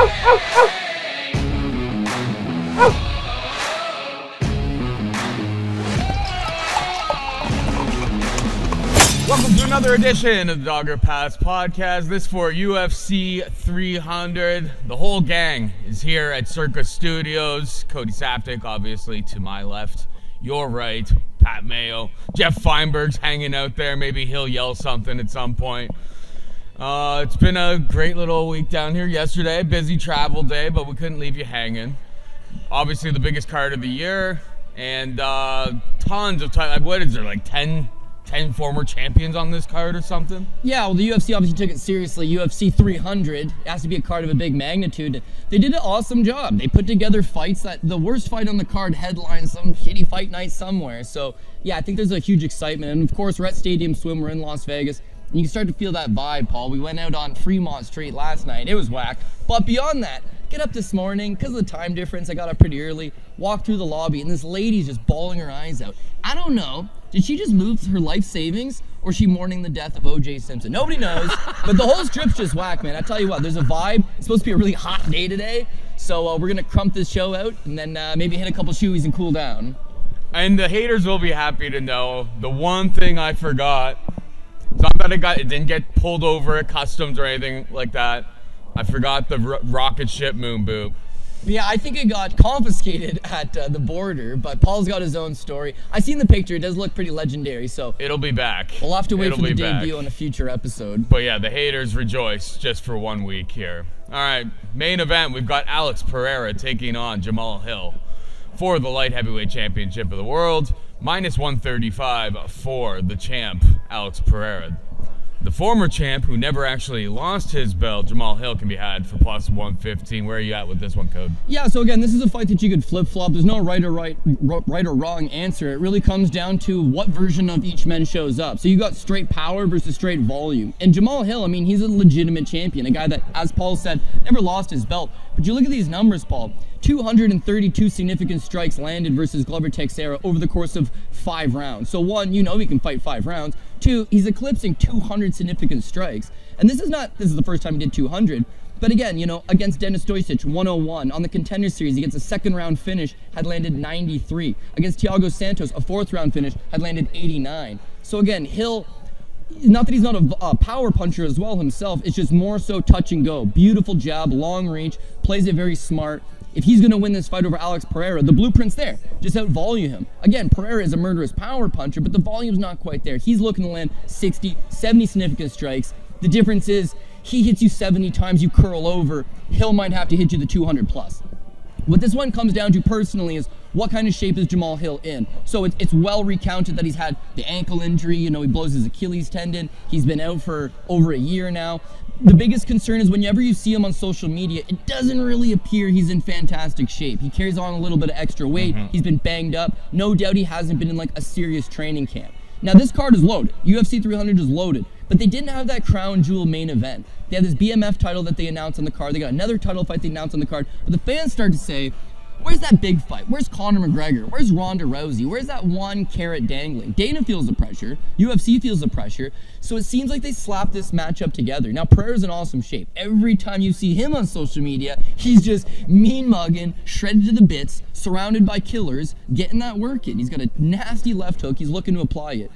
Welcome to another edition of the Dog or Pass podcast. This for UFC 300. The whole gang is here at Circa Stadium. Cody Saftic, obviously, to my left. Your right, Pat Mayo. Jeff Feinberg's hanging out there. Maybe he'll yell something at some point. Uh, it's been a great little week down here yesterday. Busy travel day, but we couldn't leave you hanging. Obviously, the biggest card of the year, and uh, tons of time. What is there, like 10, 10 former champions on this card or something? Yeah, well, the UFC obviously took it seriously. UFC 300 it has to be a card of a big magnitude. They did an awesome job. They put together fights that the worst fight on the card headlines some shitty fight night somewhere. So, yeah, I think there's a huge excitement. And of course, we're at Stadium Swim. We're in Las Vegas. And you can start to feel that vibe, Paul. We went out on Fremont Street last night. It was whack. But beyond that, get up this morning because of the time difference. I got up pretty early, walked through the lobby, and this lady's just bawling her eyes out. I don't know. Did she just lose her life savings or she mourning the death of OJ Simpson? Nobody knows. but the whole strip's just whack, man. I tell you what, there's a vibe. It's supposed to be a really hot day today. So uh, we're going to crump this show out and then uh, maybe hit a couple shoeies and cool down. And the haters will be happy to know the one thing I forgot. It's not that it got it didn't get pulled over at customs or anything like that. I forgot the ro- rocket ship moon boot. Yeah, I think it got confiscated at uh, the border, but Paul's got his own story. I seen the picture; it does look pretty legendary. So It'll be back. we'll have to wait It'll for the be back. debut on a future episode. But yeah, the haters rejoice just for one week here. All right, main event. We've got Alex Pereira taking on Jamahal Hill for the light heavyweight championship of the world. Minus 135 for the champ, Alex Pereira. The former champ, who never actually lost his belt, Jamahal Hill, can be had for plus 115. Where are you at with this one, Code? Yeah, so again, this is a fight that you could flip flop. There's no right or right, right or wrong answer. It really comes down to what version of each man shows up. So you got straight power versus straight volume. And Jamahal Hill, I mean, he's a legitimate champion, a guy that, as Paul said, never lost his belt. But you look at these numbers, Paul. 232 significant strikes landed versus Glover Teixeira over the course of five rounds. So one, you know he can fight five rounds. Two, he's eclipsing 200 significant strikes. And this is not, this is the first time he did 200. But again, you know, against Dennis Doicic, 101. On the contender series, he gets a second round finish, had landed 93. Against Thiago Santos, a fourth round finish, had landed 89. So again, Hill, not that he's not a, a power puncher as well himself, it's just more so touch and go. Beautiful jab, long reach, plays it very smart. If he's going to win this fight over Alex Pereira, the blueprint's there. Just out volume him. Again, Pereira is a murderous power puncher, but the volume's not quite there. He's looking to land 60, 70 significant strikes. The difference is he hits you 70 times, you curl over. Hill might have to hit you the 200 plus. What this one comes down to personally is what kind of shape is Jamahal Hill in? So it, it's well recounted that he's had the ankle injury. You know, he blows his Achilles tendon. He's been out for over a year now. The biggest concern is whenever you see him on social media, it doesn't really appear he's in fantastic shape. He carries on a little bit of extra weight. Mm-hmm. He's been banged up. No doubt he hasn't been in like a serious training camp. Now this card is loaded. UFC 300 is loaded, but they didn't have that crown jewel main event. They had this BMF title that they announced on the card. They got another title fight they announced on the card. But the fans start to say, Where's that big fight? Where's Conor McGregor? Where's Ronda Rousey? Where's that one carrot dangling? Dana feels the pressure. UFC feels the pressure. So it seems like they slapped this matchup together. Now, Pereira's in awesome shape. Every time you see him on social media, he's just mean mugging, shredded to the bits, surrounded by killers, getting that work in. He's got a nasty left hook. He's looking to apply it.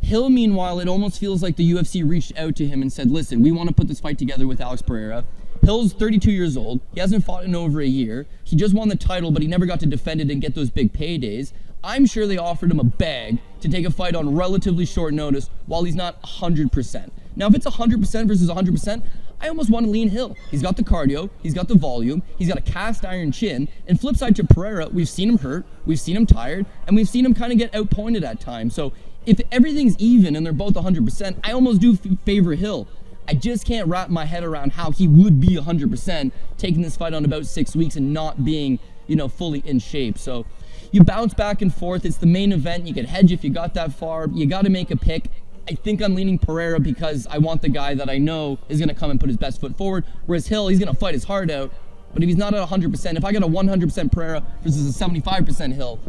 Hill, meanwhile, it almost feels like the UFC reached out to him and said, listen, we want to put this fight together with Alex Pereira. Hill's 32 years old. He hasn't fought in over a year. He just won the title, but he never got to defend it and get those big paydays. I'm sure they offered him a bag to take a fight on relatively short notice while he's not 100%. Now, if it's 100% versus 100%, I almost want to lean Hill. He's got the cardio, he's got the volume, he's got a cast iron chin. And flip side to Pereira, we've seen him hurt, we've seen him tired, and we've seen him kind of get outpointed at times. So if everything's even and they're both 100%, I almost do favor Hill. I just can't wrap my head around how he would be 100% taking this fight on about six weeks and not being, you know, fully in shape. So you bounce back and forth. It's the main event. You can hedge if you got that far. You got to make a pick. I think I'm leaning Pereira because I want the guy that I know is going to come and put his best foot forward. Whereas Hill, he's going to fight his heart out. But if he's not at 100%, if I got a 100% Pereira versus a 75% Hill,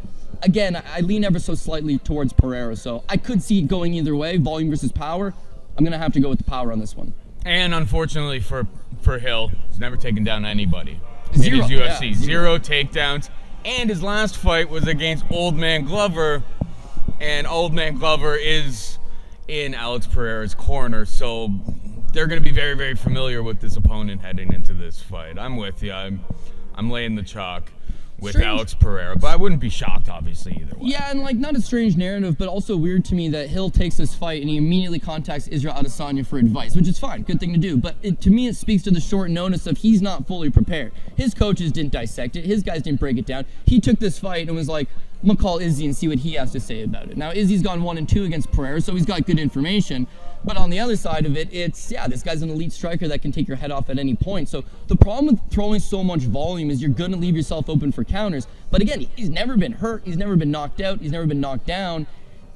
again, I I lean ever so slightly towards Pereira. So I could see it going either way, volume versus power. I'm going to have to go with the power on this one. And unfortunately for for Hill, he's never taken down anybody Zero, in his UFC. yeah, zero takedowns. And his last fight was against Old Man Glover, and Old Man Glover is in Alex Pereira's corner, so they're going to be very, very familiar with this opponent heading into this fight. I'm with you. I'm, I'm laying the chalk with Strange. Alex Pereira, but I wouldn't be shocked, obviously, either way. Yeah, and like not a strange narrative, but also weird to me that Hill takes this fight and he immediately contacts Israel Adesanya for advice, which is fine, good thing to do. But it, to me, it speaks to the short notice of he's not fully prepared. His coaches didn't dissect it, his guys didn't break it down. He took this fight and was like, I'm gonna call Izzy and see what he has to say about it. Now Izzy's gone one and two against Pereira, so he's got good information. But on the other side of it, it's yeah, this guy's an elite striker that can take your head off at any point. So the problem with throwing so much volume is you're gonna leave yourself open for counters. But again, he's never been hurt, he's never been knocked out, he's never been knocked down.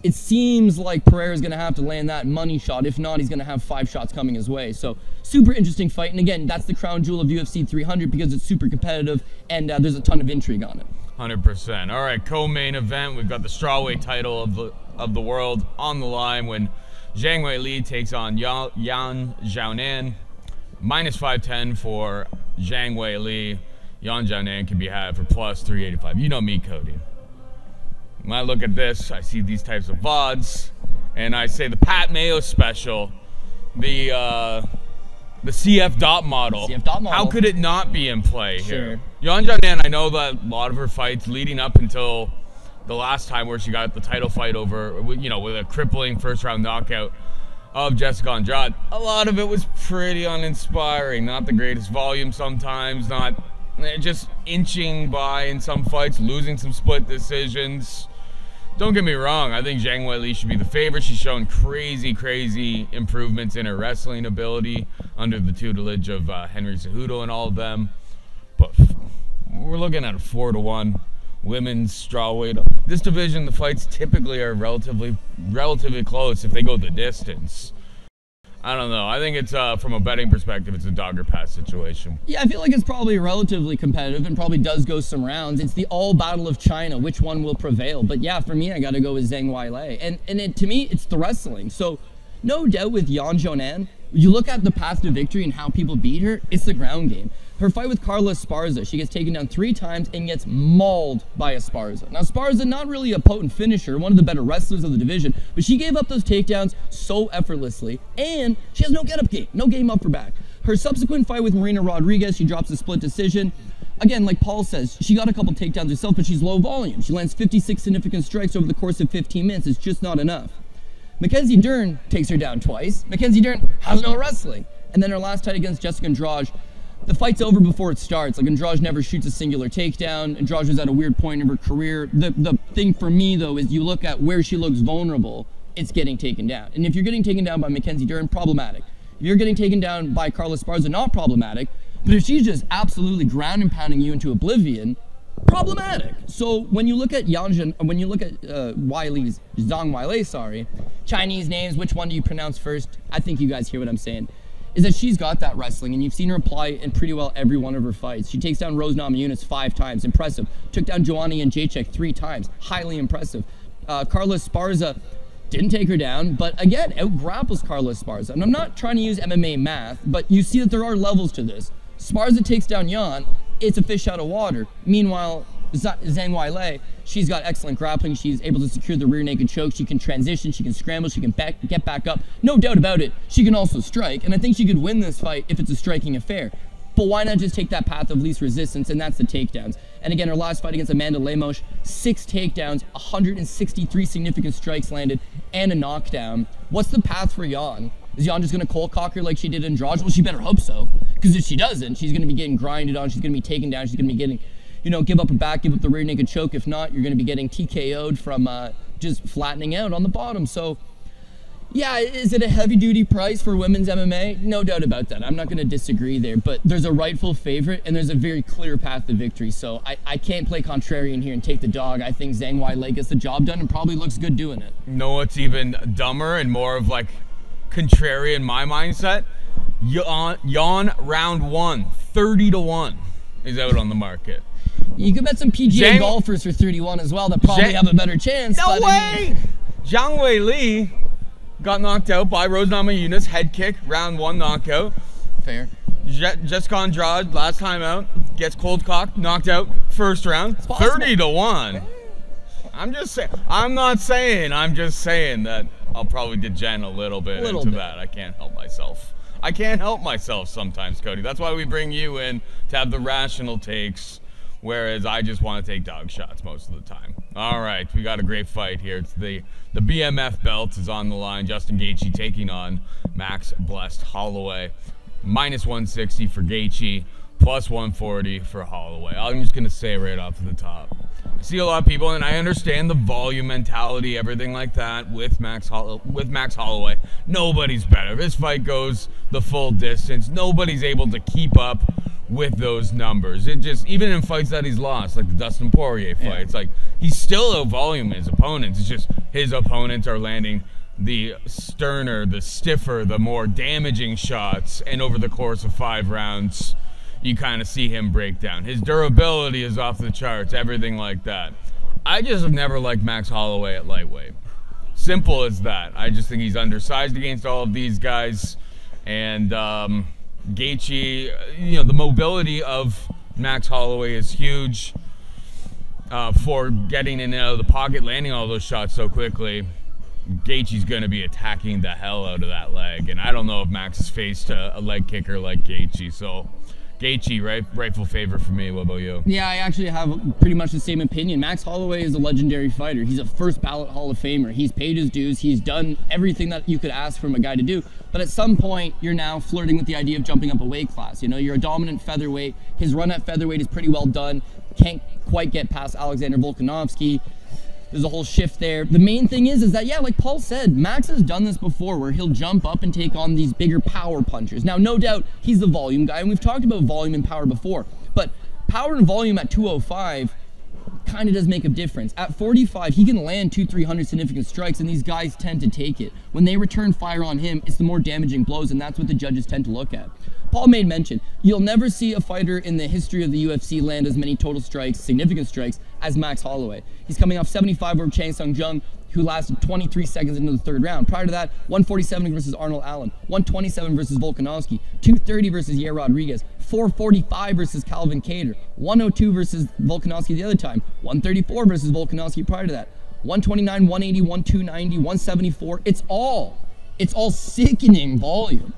It seems like Pereira's gonna have to land that money shot. If not, he's gonna have five shots coming his way. So super interesting fight. And again, that's the crown jewel of UFC 300 because it's super competitive and uh, there's a ton of intrigue on it. Hundred percent. All right, co-main event. We've got the strawweight title of the of the world on the line when Zhang Weili takes on Ya- Yan Xiaonan. Minus five ten for Zhang Weili. Yan Xiaonan can be had for plus three eighty five. You know me, Cody. When I look at this, I see these types of VODs, and I say the Pat Mayo special, the uh, the CF dot model. CF dot model. How could it not be in play Sure. here? Yan Xiaonan, I know that a lot of her fights leading up until the last time where she got the title fight over, you know, with a crippling first round knockout of Jessica Andrade, a lot of it was pretty uninspiring. Not the greatest volume sometimes, not eh, just inching by in some fights, losing some split decisions. Don't get me wrong, I think Zhang Weili should be the favorite. She's shown crazy, crazy improvements in her wrestling ability under the tutelage of uh, Henry Cejudo and all of them. But we're looking at a four to one women's strawweight. This division, the fights typically are relatively, relatively close if they go the distance. I don't know. I think it's uh, from a betting perspective, it's a dogger pass situation. Yeah, I feel like it's probably relatively competitive and probably does go some rounds. It's the all battle of China, which one will prevail. But yeah, for me, I got to go with Zhang Weili. And and it, to me, it's the wrestling. So no doubt with Yan Xiaonan, you look at the path to victory and how people beat her, it's the ground game. Her fight with Carla Esparza, she gets taken down three times and gets mauled by Esparza. Now, Esparza, not really a potent finisher, one of the better wrestlers of the division, but she gave up those takedowns so effortlessly, and she has no get up game, no game up her back. Her subsequent fight with Marina Rodriguez, she drops a split decision. Again, like Paul says, she got a couple takedowns herself, but she's low volume. She lands 56 significant strikes over the course of 15 minutes. It's just not enough. Mackenzie Dern takes her down twice. Mackenzie Dern has no wrestling. And then her last fight against Jessica Andrade, the fight's over before it starts. Like Andrade never shoots a singular takedown. Andrade was at a weird point in her career. The the thing for me though is you look at where she looks vulnerable, it's getting taken down. And if you're getting taken down by Mackenzie Dern, problematic. If you're getting taken down by Carla Esparza, not problematic. But if she's just absolutely ground and pounding you into oblivion, problematic. So when you look at Yanjin, when you look at uh, Wiley's Zhang Weili, sorry, Chinese names, which one do you pronounce first? I think you guys hear what I'm saying. Is that she's got that wrestling, and you've seen her apply in pretty well every one of her fights. She takes down Rose Namajunas five times, impressive. Took down Joanna Jedrzejczyk three times, highly impressive. Uh, Carla Esparza didn't take her down, but again, out grapples Carla Esparza. And I'm not trying to use MMA math, but you see that there are levels to this. Esparza takes down Yan, it's a fish out of water. Meanwhile, Zhang Weili, she's got excellent grappling. She's able to secure the rear naked choke. She can transition. She can scramble. She can back, get back up. No doubt about it. She can also strike, and I think she could win this fight if it's a striking affair. But why not just take that path of least resistance, and that's the takedowns. And again, her last fight against Amanda Lemos, six takedowns, 163 significant strikes landed, and a knockdown. What's the path for Jan? Is Jan just going to cold cock her like she did in Andrade? Well, she better hope so. Because if she doesn't, she's going to be getting grinded on. She's going to be taken down. She's going to be getting, you know, give up a back, give up the rear naked choke. If not, you're going to be getting TKO'd from uh, just flattening out on the bottom. So, yeah, is it a heavy duty price for women's MMA? No doubt about that. I'm not going to disagree there. But there's a rightful favorite and there's a very clear path to victory. So I, I can't play contrarian here and take the dog. I think Zhang Weili gets the job done and probably looks good doing it. No, what's even dumber and more of like contrarian in my mindset? Yawn, yawn round one, 30 to 1 is out on the market. You could bet some PGA Zhang- golfers for 31 as well that probably Zhang- have a better chance. No but I mean- way! Zhang Weili got knocked out by Rose Namajunas, head kick, round one knockout. Fair. Je- Jessica Andrade, last time out, gets cold cocked, knocked out, first round, 30 to 1. I'm just saying, I'm not saying, I'm just saying that I'll probably degen a little bit Little into bit. that. I can't help myself. I can't help myself sometimes, Cody. That's why we bring you in to have the rational takes, whereas I just want to take dog shots most of the time. All right, we got a great fight here. It's the the BMF belt is on the line. Justin Gaethje taking on Max Blessed Holloway. Minus 160 for Gaethje, plus 140 for Holloway. I'm just gonna say right off the top. I see a lot of people, and I understand the volume mentality, everything like that with Max with Max Holloway. Nobody's better. This fight goes the full distance, nobody's able to keep up with those numbers. It just even in fights that he's lost, like the Dustin Poirier fight, Yeah. it's like he's still a volume his opponents. It's just his opponents are landing the sterner, the stiffer, the more damaging shots, and over the course of five rounds, you kind of see him break down. His durability is off the charts, everything like that. I just have never liked Max Holloway at lightweight. Simple as that. I just think he's undersized against all of these guys, and um, Gaethje, you know, the mobility of Max Holloway is huge uh, for getting in and out of the pocket, landing all those shots so quickly. Gaethje's going to be attacking the hell out of that leg, and I don't know if Max has faced a, a leg kicker like Gaethje. So, Gaethje, right, rightful favorite for me. What about you? Yeah, I actually have pretty much the same opinion. Max Holloway is a legendary fighter. He's a first ballot Hall of Famer. He's paid his dues. He's done everything that you could ask from a guy to do. But at some point, you're now flirting with the idea of jumping up a weight class. You know, you're a dominant featherweight. His run at featherweight is pretty well done. Can't quite get past Alexander Volkanovski. There's a whole shift there. The main thing is, is that yeah, like Paul said, Max has done this before, where he'll jump up and take on these bigger power punchers. Now, no doubt, he's the volume guy, and we've talked about volume and power before. But power and volume at 205 kind of does make a difference. At 45, he can land two, 300 significant strikes, and these guys tend to take it. When they return fire on him, it's the more damaging blows, and that's what the judges tend to look at. Paul made mention, you'll never see a fighter in the history of the UFC land as many total strikes, significant strikes, as Max Holloway. He's coming off 75 over Chang Sung Jung, who lasted 23 seconds into the third round. Prior to that, 147 versus Arnold Allen, 127 versus Volkanovski, 230 versus Yair Rodriguez, 445 versus Calvin Kattar, 102 versus Volkanovski the other time, 134 versus Volkanovski prior to that, 129, 180, 1290, 174. It's all, it's all sickening volume.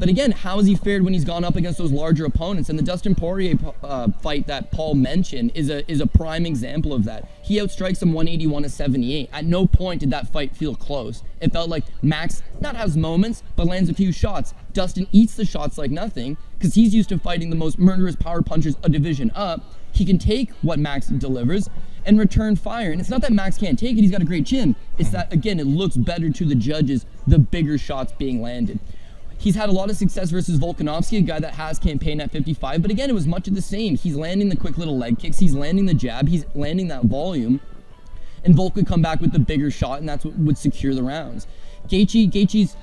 But again, how has he fared when he's gone up against those larger opponents? And the Dustin Poirier uh, fight that Paul mentioned is a is a prime example of that. He outstrikes him 181 to 78. At no point did that fight feel close. It felt like Max not has moments, but lands a few shots. Dustin eats the shots like nothing because he's used to fighting the most murderous power punchers a division up. He can take what Max delivers and return fire. And it's not that Max can't take it; he's got a great chin. It's that again, it looks better to the judges the bigger shots being landed. He's had a lot of success versus Volkanovski, a guy that has campaigned at 55. But again, it was much of the same. He's landing the quick little leg kicks. He's landing the jab. He's landing that volume. And Volk would come back with the bigger shot, and that's what would secure the rounds. Gaethje, Gaethje's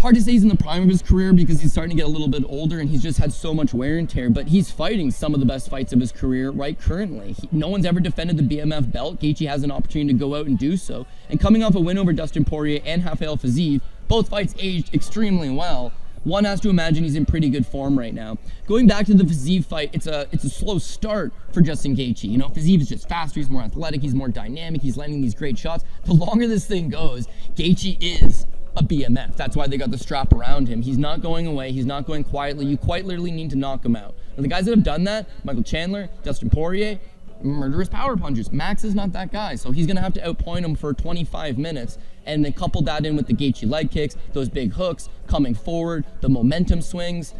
hard to say he's in the prime of his career because he's starting to get a little bit older and he's just had so much wear and tear. But he's fighting some of the best fights of his career right currently. He, no one's ever defended the BMF belt. Gaethje has an opportunity to go out and do so. And coming off a win over Dustin Poirier and Rafael Fiziev, both fights aged extremely well. One has to imagine he's in pretty good form right now. Going back to the Fiziev fight, it's a it's a slow start for Justin Gaethje. You know, Fiziev is just faster, he's more athletic, he's more dynamic, he's landing these great shots. The longer this thing goes, Gaethje is a BMF. That's why they got the strap around him. He's not going away. He's not going quietly. You quite literally need to knock him out. And the guys that have done that, Michael Chandler, Dustin Poirier, murderous power punchers. Max is not that guy, so he's gonna have to outpoint him for 25 minutes, and then couple that in with the Gaethje leg kicks, those big hooks coming forward, the momentum swings.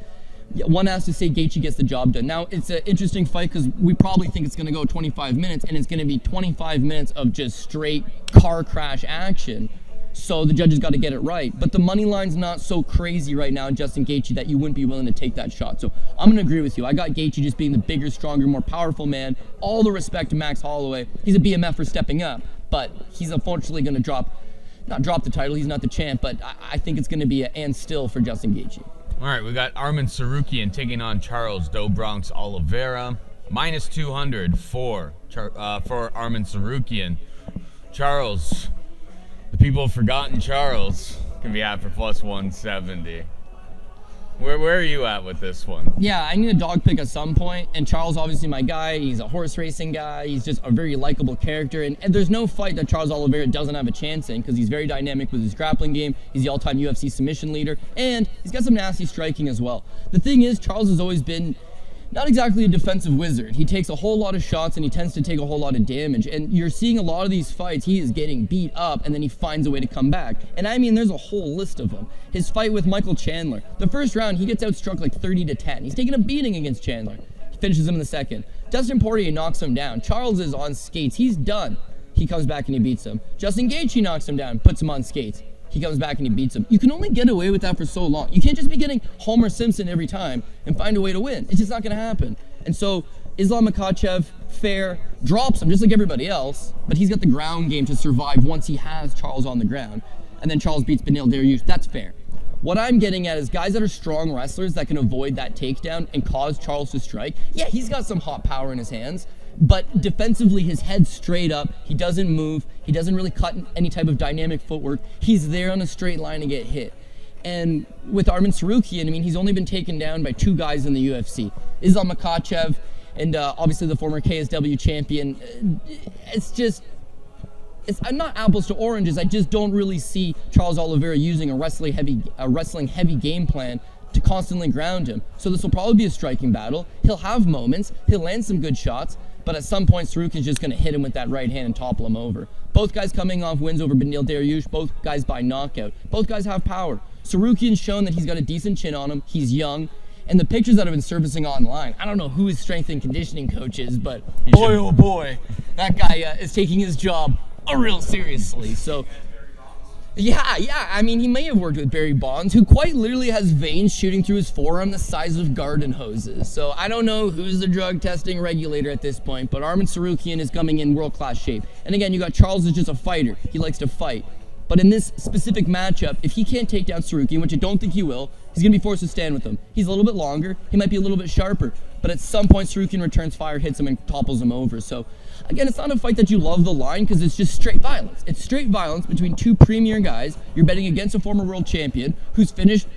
One has to say Gaethje gets the job done. Now it's an interesting fight because we probably think it's going to go 25 minutes, and it's going to be 25 minutes of just straight car crash action. So the judges got to get it right. But the money line's not so crazy right now, in Justin Gaethje, that you wouldn't be willing to take that shot. So I'm going to agree with you. I got Gaethje just being the bigger, stronger, more powerful man. All the respect to Max Holloway. He's a BMF for stepping up, but he's unfortunately going to drop, not drop the title. He's not the champ, but I, I think it's going to be an and still for Justin Gaethje. All right, we got Arman Tsarukyan taking on Charles Do Bronx Oliveira. Minus 200 for uh, for Arman Tsarukyan. Charles, the people have forgotten Charles can be at for plus 170. Where, where are you at with this one? Yeah, I need a dog pick at some point, and Charles obviously my guy. He's a horse racing guy. He's just a very likable character, and, and there's no fight that Charles Oliveira doesn't have a chance in because he's very dynamic with his grappling game. He's the all-time UFC submission leader, and he's got some nasty striking as well. The thing is, Charles has always been not exactly a defensive wizard. He takes a whole lot of shots and he tends to take a whole lot of damage. And you're seeing a lot of these fights, he is getting beat up and then he finds a way to come back. And I mean, there's a whole list of them. His fight with Michael Chandler. The first round, he gets outstruck like 30 to 10. He's taking a beating against Chandler. He finishes him in the second. Dustin Poirier knocks him down. Charles is on skates. He's done. He comes back and he beats him. Justin Gaethje knocks him down, puts him on skates. He comes back and he beats him. You can only get away with that for so long. You can't just be getting Homer Simpson every time and find a way to win. It's just not going to happen. And so Islam Makhachev, fair, drops him just like everybody else, but he's got the ground game to survive once he has Charles on the ground. And then Charles beats Beneil Dariush. That's fair. What I'm getting at is guys that are strong wrestlers that can avoid that takedown and cause Charles to strike. Yeah, he's got some hot power in his hands, but defensively, his head's straight up. He doesn't move. He doesn't really cut any type of dynamic footwork. He's there on a straight line to get hit. And with Arman Tsarukyan, I mean, he's only been taken down by two guys in the UFC Islam Makhachev and uh, obviously the former KSW champion. It's just. It's, I'm not apples to oranges. I just don't really see Charles Oliveira using a wrestling heavy, a wrestling heavy game plan to constantly ground him. So this will probably be a striking battle. He'll have moments. He'll land some good shots. But at some point, Tsarukyan's just going to hit him with that right hand and topple him over. Both guys coming off wins over Beneil Dariush, both guys by knockout. Both guys have power. Tsarukyan's shown that he's got a decent chin on him. He's young. And the pictures that have been surfacing online, I don't know who his strength and conditioning coach is, but boy, oh boy, that guy uh, is taking his job real seriously. So yeah, yeah. I mean, he may have worked with Barry Bonds, who quite literally has veins shooting through his forearm the size of garden hoses. So I don't know who's the drug testing regulator at this point, but Arman Tsarukyan is coming in world class shape. And again, you got Charles is just a fighter. He likes to fight. But in this specific matchup, if he can't take down Tsarukyan, which I don't think he will, he's going to be forced to stand with him. He's a little bit longer. He might be a little bit sharper. But at some point, Tsarukyan returns fire, hits him, and topples him over. So, again, it's not a fight that you love the line because it's just straight violence. It's straight violence between two premier guys. You're betting against a former world champion who's finished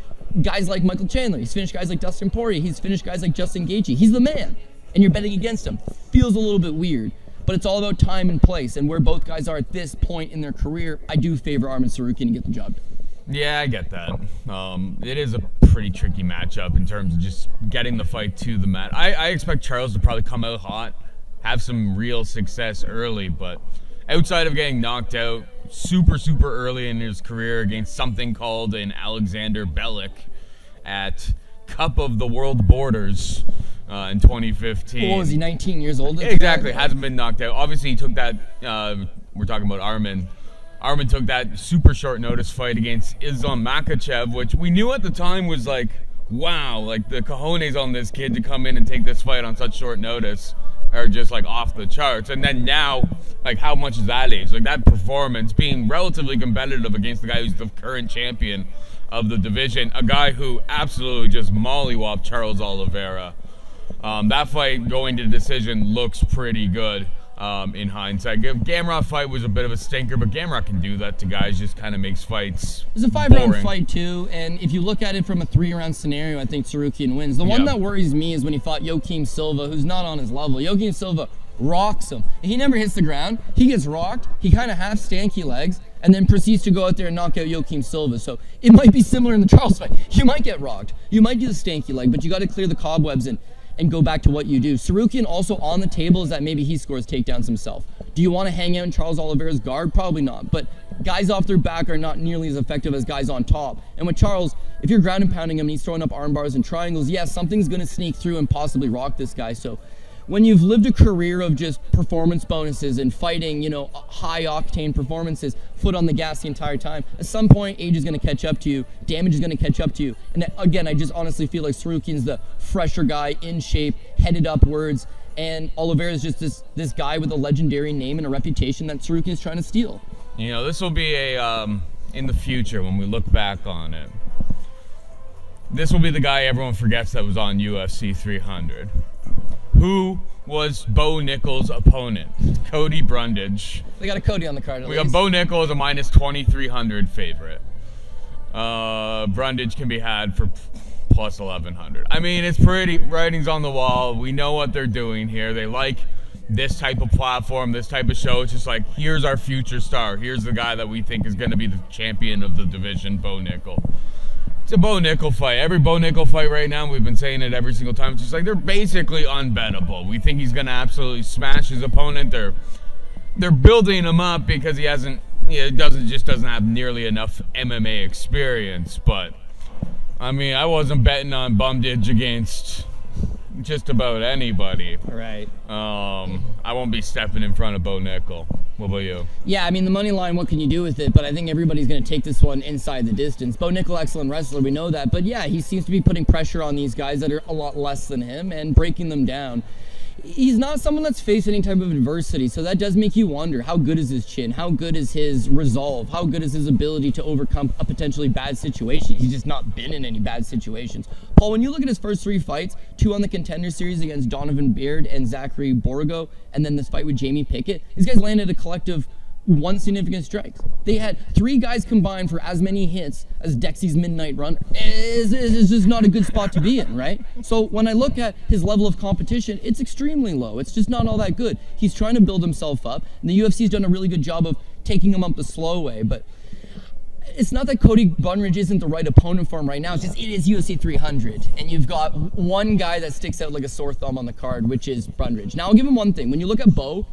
guys like Michael Chandler. He's finished guys like Dustin Poirier. He's finished guys like Justin Gaethje. He's the man. And you're betting against him. Feels a little bit weird but it's all about time and place. And where both guys are at this point in their career, I do favor Arman Tsarukyan to get the job done. Yeah, I get that. Um, it is a pretty tricky matchup in terms of just getting the fight to the mat. I, I expect Charles to probably come out hot, have some real success early, but outside of getting knocked out super, super early in his career against something called an Alexander Bellick at Cup of the World Borders uh, in 2015. What was he, 19 years old? Exactly, hasn't been knocked out. Obviously, he took that. Uh, we're talking about Arman. Arman took that super short notice fight against Islam Makhachev, which we knew at the time was like, wow, like the cojones on this kid to come in and take this fight on such short notice are just like off the charts. And then now, like, how much is that age? Like that performance being relatively competitive against the guy who's the current champion of the division, a guy who absolutely just mollywopped Charles Oliveira. Um, that fight going to decision looks pretty good um, in hindsight. Gamrot fight was a bit of a stinker, but Gamrot can do that to guys. Just kind of makes fights. It's a five boring. round fight too, and if you look at it from a three round scenario, I think Tsarukyan wins. The one that worries me is when he fought Joaquim Silva, who's not on his level. Joaquim Silva rocks him. He never hits the ground. He gets rocked. He kind of has stanky legs and then proceeds to go out there and knock out Joaquim Silva. So it might be similar in the Charles fight. You might get rocked. You might do the stanky leg, but you got to clear the cobwebs and and go back to what you do. Tsarukyan also on the table is that maybe he scores takedowns himself. Do you want to hang out in Charles Oliveira's guard? Probably not. But guys off their back are not nearly as effective as guys on top. And with Charles, if you're ground and pounding him and he's throwing up arm bars and triangles, yes, something's going to sneak through and possibly rock this guy. So when you've lived a career of just performance bonuses and fighting, you know, high octane performances, foot on the gas the entire time, at some point, age is going to catch up to you, damage is going to catch up to you. And again, I just honestly feel like Tsarukyan's the fresher guy, in shape, headed upwards, and Oliveira is just this this guy with a legendary name and a reputation that Tsarukyan's trying to steal. You know, this will be a um, in the future when we look back on it. This will be the guy everyone forgets that was on UFC 300 Who was Bo Nickal' opponent? Cody Brundage. They got a Cody on the card. We got Bo Nickal as a minus 2,300 favorite. Uh, Brundage can be had for plus 1,100. I mean, it's pretty. Writing's on the wall. We know what they're doing here. They like this type of platform, this type of show. It's just like, here's our future star. Here's the guy that we think is going to be the champion of the division, Bo Nickal. It's a Bo Nickal fight. Every Bo Nickal fight right now, we've been saying it every single time. It's just like they're basically unbettable. We think he's going to absolutely smash his opponent. They're they're building him up because he hasn't, he doesn't just doesn't have nearly enough MMA experience. But I mean, I wasn't betting on Bumdidge against just about anybody. Right. Um, I won't be stepping in front of Bo Nickal. What about you? Yeah, I mean the money line. What can you do with it? But I think everybody's going to take this one inside the distance. Bo Nickal, excellent wrestler, we know that. But yeah, he seems to be putting pressure on these guys that are a lot less than him and breaking them down he's not someone that's faced any type of adversity. So that does make you wonder how good is his chin? How good is his resolve? How good is his ability to overcome a potentially bad situation? He's just not been in any bad situations. Paul, when you look at his first three fights, two on the contender series against Donovan Beard and Zachary Borrego, and then this fight with Jamie Pickett, these guys landed a collective one significant strike. They had three guys combined for as many hits as Dexy's Midnight Runner. It's, it's just not a good spot to be in, right? So when I look at his level of competition, it's extremely low. It's just not all that good. He's trying to build himself up, and the UFC's done a really good job of taking him up the slow way, but it's not that Cody Brundage isn't the right opponent for him right now. It's just it is UFC 300, and you've got one guy that sticks out like a sore thumb on the card, which is Brundage. Now I'll give him one thing. When you look at Bo,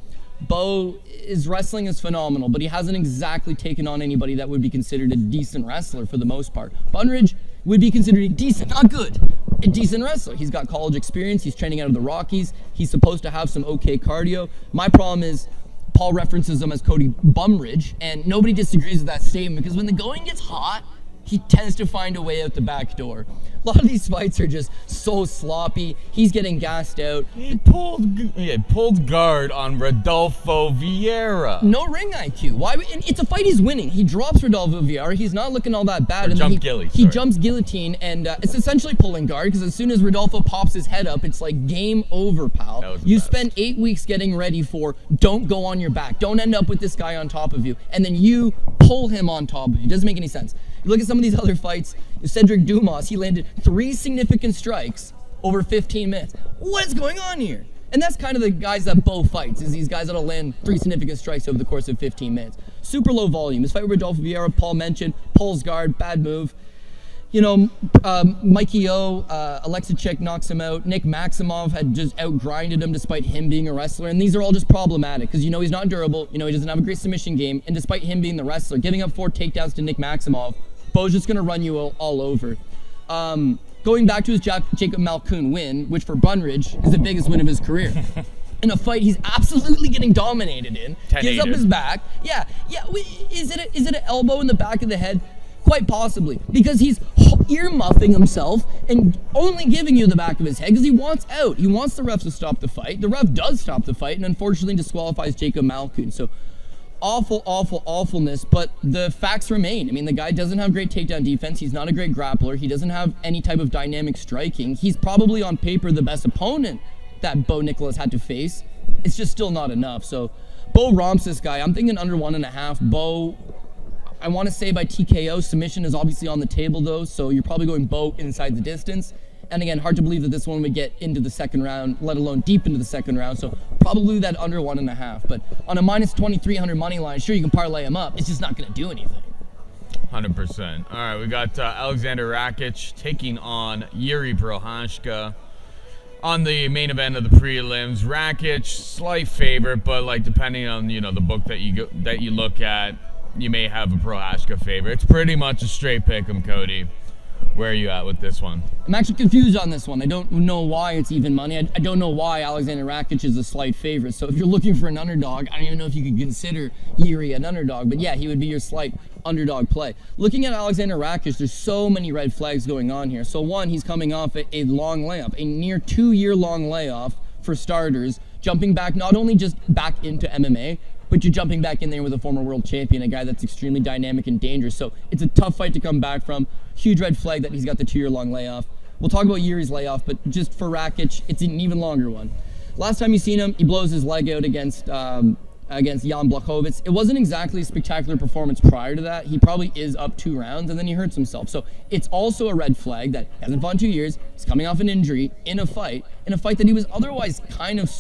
Bo, is wrestling is phenomenal, but he hasn't exactly taken on anybody that would be considered a decent wrestler for the most part. Brundage would be considered a decent, not good, a decent wrestler. He's got college experience. He's training out of the Rockies. He's supposed to have some okay cardio. My problem is Paul references him as Cody Bumridge, and nobody disagrees with that statement because when the going gets hot, he tends to find a way out the back door. A lot of these fights are just so sloppy. He's getting gassed out. He pulled, he pulled guard on Rodolfo Vieira. No ring IQ. Why? It's a fight he's winning. He drops Rodolfo Vieira. He's not looking all that bad. Or and jump he, gilly, he jumps guillotine, and uh, it's essentially pulling guard because as soon as Rodolfo pops his head up, it's like game over, pal. That was the You best. spent eight weeks getting ready for don't go on your back. Don't end up with this guy on top of you, and then you pull him on top of you. It doesn't make any sense. You look at some of these other fights. Cedric Dumas, he landed three significant strikes over 15 minutes. What is going on here? And that's kind of the guys that Bo fights, is these guys that'll land three significant strikes over the course of 15 minutes. Super low volume. This fight with Rodolfo Vieira, Paul mentioned, Paul's guard, bad move. You know, um, Mikey O, uh, Alexa Chick knocks him out. Nick Maximov had just outgrinded him despite him being a wrestler. And these are all just problematic because you know he's not durable. You know, he doesn't have a great submission game. And despite him being the wrestler, giving up four takedowns to Nick Maximov, Bo's just going to run you all, all over. Um, going back to his Jack, Jacob Malkoun win, which for Bunridge is the biggest win of his career. in a fight he's absolutely getting dominated in, gives up his back. Yeah, yeah. we- Is it a, is it an elbow in the back of the head? Quite possibly, because he's ear muffing himself and only giving you the back of his head because he wants out. He wants the ref to stop the fight. The ref does stop the fight and unfortunately disqualifies Jacob Malkoun. So awful, awful, awfulness, but the facts remain. I mean, the guy doesn't have great takedown defense. He's not a great grappler. He doesn't have any type of dynamic striking. He's probably on paper the best opponent that Bo Nickal's had to face. It's just still not enough. So, Bo romps this guy. I'm thinking under one and a half. Bo, I want to say by TKO. Submission is obviously on the table though, so you're probably going Bo inside the distance. And again, hard to believe that this one would get into the second round, let alone deep into the second round. So probably that under one and a half. But on a minus 2,300 money line, sure you can parlay him up. It's just not going to do anything. 100%. All right, we got uh, Aleksandar Rakic taking on Yuri Prochazka on the main event of the prelims. Rakic, slight favorite, but like depending on you know the book that you go, that you look at, you may have a Prochazka favorite. It's pretty much a straight pick 'em, Cody. Where are you at with this one? I'm actually confused on this one. I don't know why it's even money. I, I don't know why Aleksandar Rakic is a slight favorite. So if you're looking for an underdog, I don't even know if you could consider Yuri an underdog. But yeah, he would be your slight underdog play. Looking at Alexander Rakic, there's so many red flags going on here. So one, he's coming off a, a long layoff, a near two-year-long layoff for starters, jumping back not only just back into MMA, but you're jumping back in there with a former world champion, a guy that's extremely dynamic and dangerous. So it's a tough fight to come back from. Huge red flag that he's got the two year long layoff. We'll talk about Yuri's layoff, but just for Rakic, it's an even longer one. Last time you seen him, he blows his leg out against um, against Jan Blachowicz. It wasn't exactly a spectacular performance prior to that. He probably is up two rounds and then he hurts himself. So it's also a red flag that hasn't fought in two years. He's coming off an injury in a fight, in a fight that he was otherwise kind of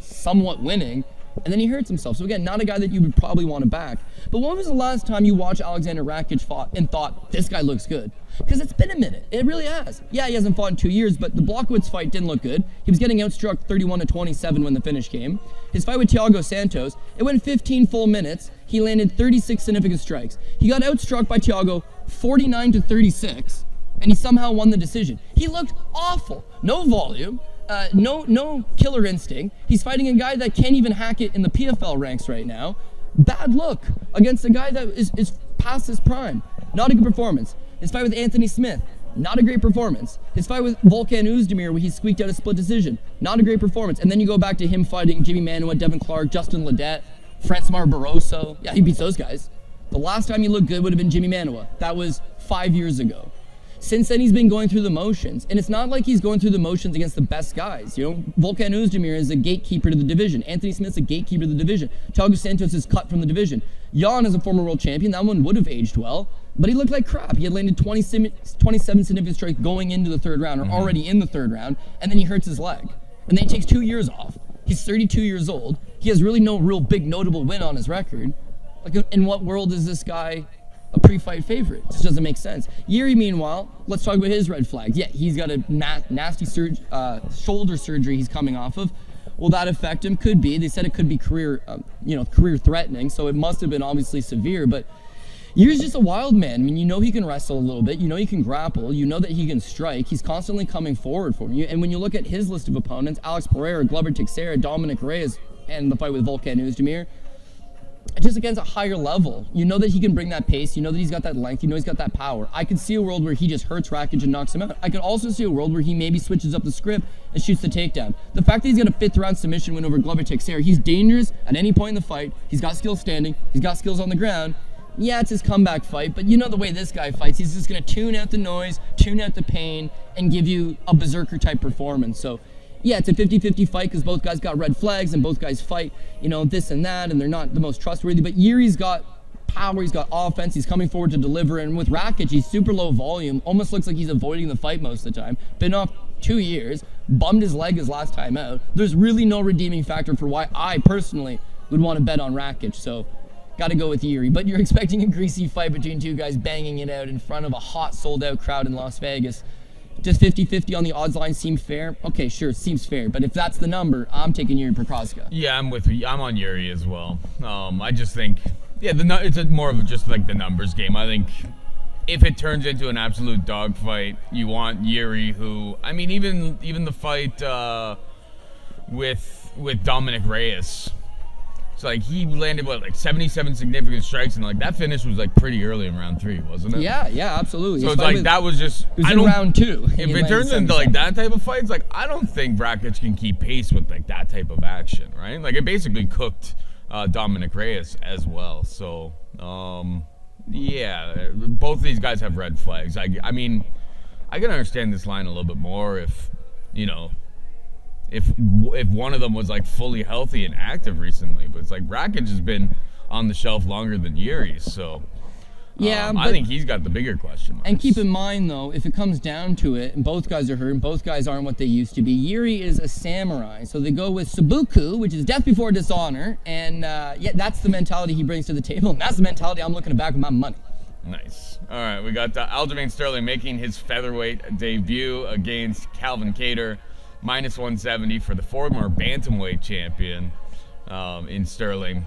somewhat winning and then he hurts himself. So again, not a guy that you would probably want to back. But when was the last time you watched Aleksandar Rakic fought and thought this guy looks good? Because it's been a minute. It really has. Yeah, he hasn't fought in two years, but the Blockwoods fight didn't look good. He was getting outstruck 31 to 27 when the finish came. His fight with Thiago Santos, it went 15 full minutes. He landed 36 significant strikes. He got outstruck by Thiago 49 to 36, and he somehow won the decision. He looked awful. No volume uh, no no killer instinct. He's fighting a guy that can't even hack it in the PFL ranks right now. Bad look against a guy that is, is past his prime. Not a good performance. His fight with Anthony Smith, not a great performance. His fight with Volkan Oezdemir, where he squeaked out a split decision, not a great performance. And then you go back to him fighting Jimmy Manuwa, Devin Clark, Justin Ledet, Francimar Barroso. Yeah, he beats those guys. The last time he looked good would have been Jimmy Manuwa. That was five years ago. Since then, he's been going through the motions. And it's not like he's going through the motions against the best guys. You know, Volkan Oezdemir is a gatekeeper to the division. Anthony Smith's a gatekeeper to the division. Thiago Santos is cut from the division. Jan is a former world champion. That one would have aged well. But he looked like crap. He had landed 27 significant strikes going into the third round or mm-hmm. already in the third round. And then he hurts his leg. And then he takes two years off. He's 32 years old. He has really no real big notable win on his record. Like, in what world is this guy a pre-fight favorite. This doesn't make sense. Yuri, meanwhile, let's talk about his red flags. Yeah, he's got a na- nasty uh, shoulder surgery he's coming off of. Will that affect him? Could be. They said it could be career, um, you know, career threatening. So it must have been obviously severe. But Yuri's just a wild man. I mean, you know he can wrestle a little bit. You know he can grapple. You know that he can strike. He's constantly coming forward for you. And when you look at his list of opponents, Alex Pereira, Glover Teixeira, Dominick Reyes, and the fight with Volkan Oezdemir, just against a higher level. You know that he can bring that pace. You know that he's got that length. You know he's got that power. I could see a world where he just hurts Rakic and knocks him out. I could also see a world where he maybe switches up the script and shoots the takedown. The fact that he's got a fifth round submission win over Glover Teixeira, he's dangerous at any point in the fight. He's got skills standing. He's got skills on the ground. Yeah, it's his comeback fight, but you know the way this guy fights. He's just going to tune out the noise, tune out the pain, and give you a berserker type performance. So yeah, it's a 50-50 fight because both guys got red flags and both guys fight, you know, this and that, and they're not the most trustworthy. But Yuri's got power, he's got offense, he's coming forward to deliver, and with Rakic, he's super low volume, almost looks like he's avoiding the fight most of the time. Been off two years, bummed his leg his last time out. There's really no redeeming factor for why I personally would want to bet on Rakic, so got to go with Yuri. But you're expecting a greasy fight between two guys banging it out in front of a hot sold-out crowd in Las Vegas. Does 50-50 on the odds line seem fair? Okay, sure, seems fair. But if that's the number, I'm taking Yuri Prochazka. Yeah, I'm with you. I'm on Yuri as well. Um, I just think, yeah, the it's more of just like the numbers game. I think if it turns into an absolute dogfight, you want Yuri, who I mean, even even the fight uh, with with Dominic Reyes so like he landed what like 77 significant strikes and like that finish was like pretty early in round three, wasn't it? Yeah, yeah, absolutely. So it's like that was just it was I in round two. If it turns into like that type of fight, it's like I don't think Rakic can keep pace with like that type of action, right? Like it basically cooked uh, Dominick Reyes as well. So um, yeah, both these guys have red flags. I I mean, I can understand this line a little bit more if you know if if one of them was like fully healthy and active recently. But it's like Rakic has been on the shelf longer than Yuri, so. Yeah, um, I think he's got the bigger question. Marks. And keep in mind, though, if it comes down to it, and both guys are hurt, and both guys aren't what they used to be, Yuri is a samurai. So they go with seppuku, which is death before dishonor, and uh, yeah, that's the mentality he brings to the table, and that's the mentality I'm looking to back with my money. Nice. All right, we got uh, Aljamain Sterling making his featherweight debut against Calvin Kattar minus 170 for the former bantamweight champion um, in Sterling.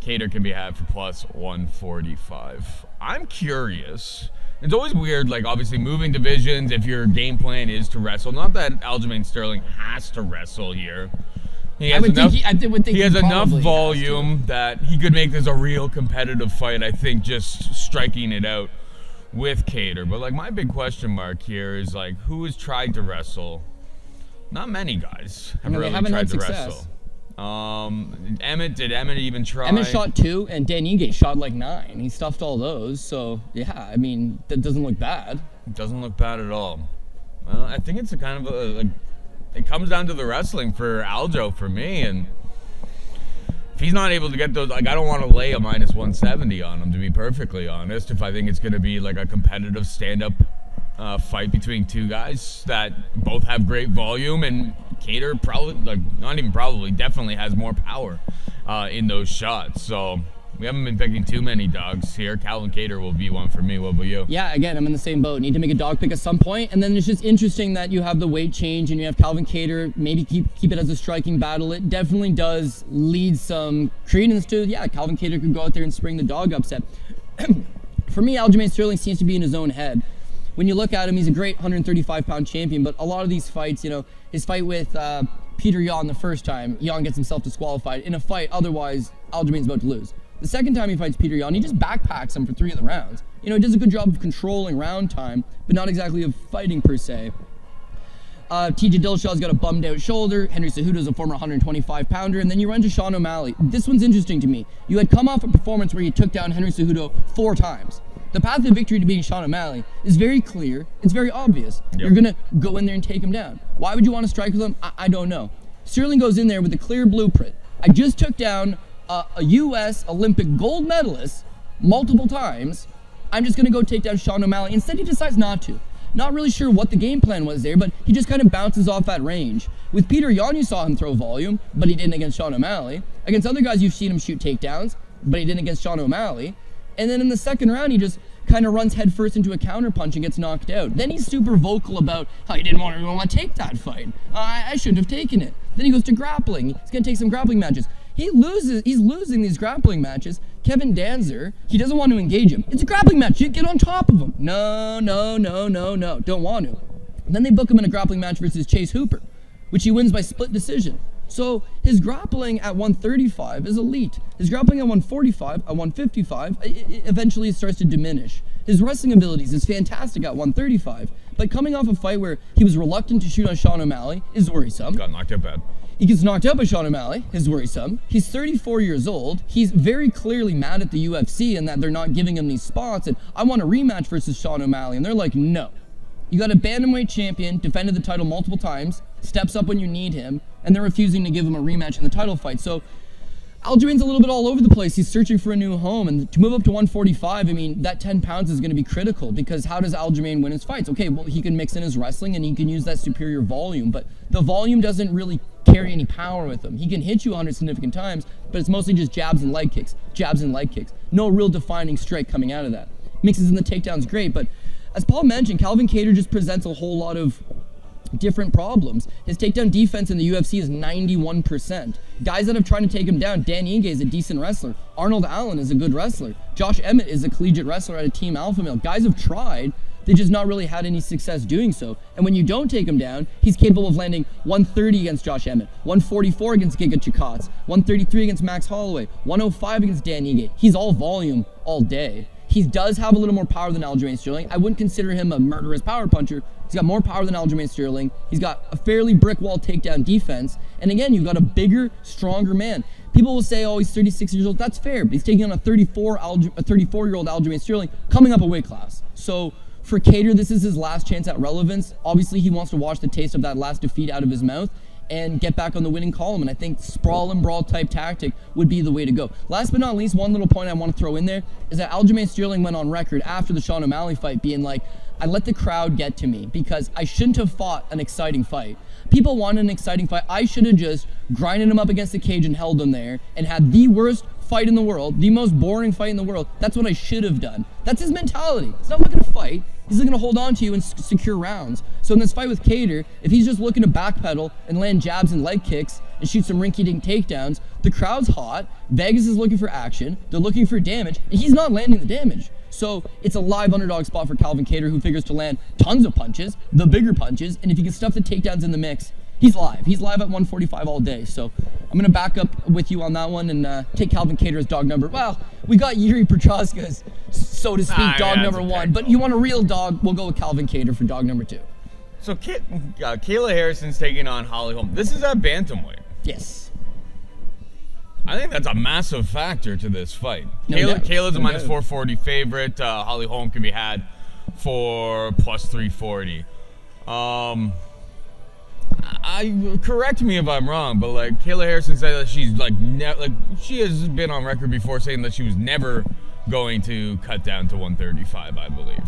Kattar can be had for plus 145. I'm curious. It's always weird, like obviously moving divisions if your game plan is to wrestle. Not that Aljamain Sterling has to wrestle here. He has enough, he, he has enough volume has that he could make this a real competitive fight. I think just striking it out with Kattar. But like my big question mark here is like who has tried to wrestle not many guys have no, really tried to success. wrestle. Um, Emmett did Emmett even try? Emmett shot two, and Dan Ige shot like nine. He stuffed all those, so yeah. I mean, that doesn't look bad. It doesn't look bad at all. Well, I think it's a kind of a, a it comes down to the wrestling for Aljo for me, and if he's not able to get those, like I don't want to lay a minus 170 on him to be perfectly honest. If I think it's going to be like a competitive stand-up uh, fight between two guys that both have great volume and Kattar probably, like not even probably, definitely has more power uh, in those shots. So we haven't been picking too many dogs here. Calvin Kattar will be one for me. What about you? Yeah, again, I'm in the same boat. Need to make a dog pick at some point, and then it's just interesting that you have the weight change and you have Calvin Kattar. Maybe keep keep it as a striking battle. It definitely does lead some credence to yeah, Calvin Kattar could go out there and spring the dog upset. for me, Aljamain Sterling seems to be in his own head. When you look at him, he's a great 135 pound champion, but a lot of these fights, you know, his fight with uh, Petr Yan the first time, Yan gets himself disqualified in a fight. Otherwise, Aljamain's about to lose. The second time he fights Petr Yan, he just backpacks him for three of the rounds. You know, he does a good job of controlling round time, but not exactly of fighting per se. Uh, TJ Dillashaw's got a bummed out shoulder. Henry Cejudo's a former 125 pounder. And then you run to Sean O'Malley. This one's interesting to me. You had come off a performance where you took down Henry Cejudo four times. The path to victory to beating Sean O'Malley is very clear. It's very obvious. Yep. You're going to go in there and take him down. Why would you want to strike with him? I, I don't know. Sterling goes in there with a clear blueprint. I just took down a, a U.S. Olympic gold medalist multiple times. I'm just going to go take down Sean O'Malley. Instead, he decides not to. Not really sure what the game plan was there, but he just kind of bounces off that range. With Petr Yan, you saw him throw volume, but he didn't against Sean O'Malley. Against other guys, you've seen him shoot takedowns, but he didn't against Sean O'Malley. And then in the second round, he just kind of runs headfirst into a counter punch and gets knocked out. Then he's super vocal about how he didn't want to, want to take that fight. I, I shouldn't have taken it. Then he goes to grappling. He's going to take some grappling matches. He loses. He's losing these grappling matches. Kevin Danzer, he doesn't want to engage him. It's a grappling match. You get on top of him. No, no, no, no, no. Don't want to. then they book him in a grappling match versus Chase Hooper, which he wins by split decision. So his grappling at 135 is elite. His grappling at 145, at 155, it, it eventually starts to diminish. His wrestling abilities is fantastic at 135, but coming off a fight where he was reluctant to shoot on Sean O'Malley is worrisome. Got knocked out bad. He gets knocked out by Sean O'Malley, is worrisome. He's 34 years old. He's very clearly mad at the UFC and that they're not giving him these spots. And I want a rematch versus Sean O'Malley. And they're like, no. You got a bantamweight champion, defended the title multiple times, steps up when you need him, and they're refusing to give him a rematch in the title fight. So Aljamain's a little bit all over the place. He's searching for a new home. And to move up to 145, I mean, that 10 pounds is going to be critical because how does Aljamain win his fights? Okay, well, he can mix in his wrestling and he can use that superior volume, but the volume doesn't really carry any power with him. He can hit you 100 significant times, but it's mostly just jabs and leg kicks, jabs and leg kicks. No real defining strike coming out of that. Mixes in the takedowns great, but as Paul mentioned, Calvin Kattar just presents a whole lot of different problems. His takedown defense in the UFC is 91%. Guys that have tried to take him down, Dan Ige is a decent wrestler. Arnold Allen is a good wrestler. Josh Emmett is a collegiate wrestler at a team alpha male. Guys have tried, they just not really had any success doing so. And when you don't take him down, he's capable of landing 130 against Josh Emmett, 144 against Giga Chikadze, 133 against Max Holloway, 105 against Dan Ige. He's all volume all day. He does have a little more power than Aljamain Sterling. I wouldn't consider him a murderous power puncher. He's got more power than Aljamain Sterling. He's got a fairly brick wall takedown defense. And again, you've got a bigger, stronger man. People will say, oh, he's 36 years old. That's fair, but he's taking on a 34 a 34 year old Aljamain Sterling coming up a weight class. So for Kattar, this is his last chance at relevance. Obviously, he wants to wash the taste of that last defeat out of his mouth and get back on the winning column. And I think sprawl and brawl type tactic would be the way to go. Last but not least, one little point I want to throw in there is that Aljamain Sterling went on record after the Sean O'Malley fight being like, I let the crowd get to me because I shouldn't have fought an exciting fight. People wanted an exciting fight. I should have just grinded him up against the cage and held him there and had the worst fight in the world, the most boring fight in the world. That's what I should have done. That's his mentality. He's not looking to fight. He's looking to hold on to you and secure rounds. So in this fight with Kattar, if he's just looking to backpedal and land jabs and leg kicks and shoot some rinky-dink takedowns, the crowd's hot. Vegas is looking for action. They're looking for damage, and he's not landing the damage. So it's a live underdog spot for Calvin Kattar, who figures to land tons of punches, the bigger punches, and if he can stuff the takedowns in the mix, he's live. He's live at 145 all day. So I'm going to back up with you on that one and uh, take Calvin Kattar as dog number. Well, we got Jiri Prochazka so to speak, ah, dog yeah, number one. But you want a real dog, we'll go with Calvin Kattar for dog number two. So Kay- uh, Kayla Harrison's taking on Holly Holm. This is at bantamweight. Yes. I think that's a massive factor to this fight. No Kayla, Kayla's a minus 440 favorite. Uh, Holly Holm can be had for plus 340. Um, I correct me if I'm wrong, but like Kayla Harrison said that she's like ne- like she has been on record before saying that she was never going to cut down to 135, I believe.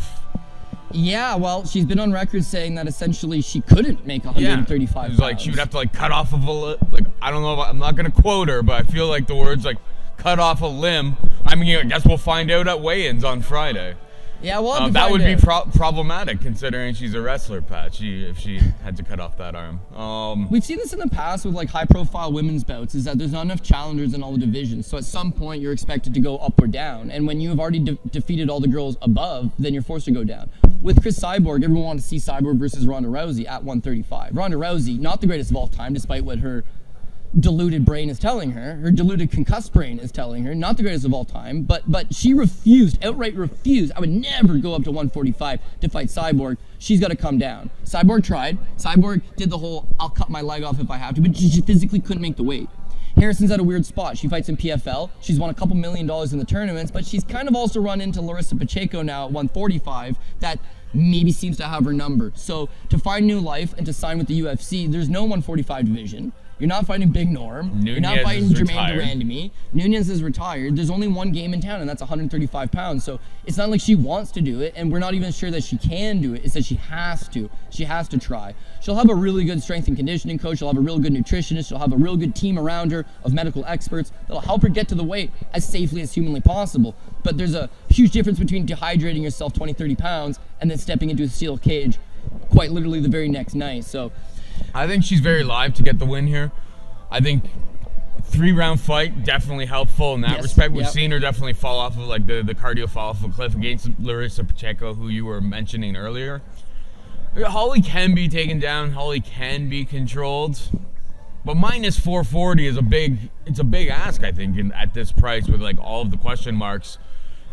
Yeah, well, she's been on record saying that essentially she couldn't make 135 yeah. Like she would have to like cut off of a li- like I don't know. If I, I'm not gonna quote her, but I feel like the words like cut off a limb. I mean, I guess we'll find out at weigh-ins on Friday. Yeah, well, Uh, that would be pro- problematic considering she's a wrestler, Pat. She if she had to cut off that arm. Um, We've seen this in the past with like high-profile women's bouts. Is that there's not enough challengers in all the divisions, so at some point you're expected to go up or down. And when you have already de- defeated all the girls above, then you're forced to go down. With Cris Cyborg, everyone wanted to see Cyborg versus Ronda Rousey at 135. Ronda Rousey, not the greatest of all time, despite what her deluded brain is telling her, her deluded concussed brain is telling her, not the greatest of all time, but but she refused, outright refused. I would never go up to 145 to fight Cyborg. She's got to come down. Cyborg tried. Cyborg did the whole I'll cut my leg off if I have to, but she physically couldn't make the weight. Harrison's at a weird spot. She fights in PFL. She's won a couple million dollars in the tournaments, but she's kind of also run into Larissa Pacheco now at 145 that maybe seems to have her number. So to find new life and to sign with the UFC, there's no 145 division. You're not fighting Big Norm. You're not fighting is Germaine retired. Durandamy. Nunes is retired. There's only one game in town, and that's 135 pounds. So it's not like she wants to do it, and we're not even sure that she can do it. It's that she has to. She has to try. She'll have a really good strength and conditioning coach. She'll have a real good nutritionist. She'll have a real good team around her of medical experts that'll help her get to the weight as safely as humanly possible. But there's a huge difference between dehydrating yourself 20, 30 pounds and then stepping into a steel cage quite literally the very next night. So I think she's very live to get the win here. I think three round fight definitely helpful in that Yes, respect. We've yep. seen her definitely fall off of like the, the cardio fall off a cliff against Larissa Pacheco, who you were mentioning earlier. Holly can be taken down. Holly can be controlled, but minus 440 is a big. It's a big ask, I think, in, at this price with like all of the question marks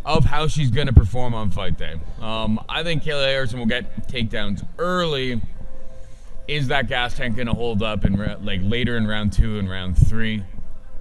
of how she's going to perform on fight day. Um, I think Kayla Harrison will get takedowns early. Is that gas tank going to hold up in like later in round two and round three?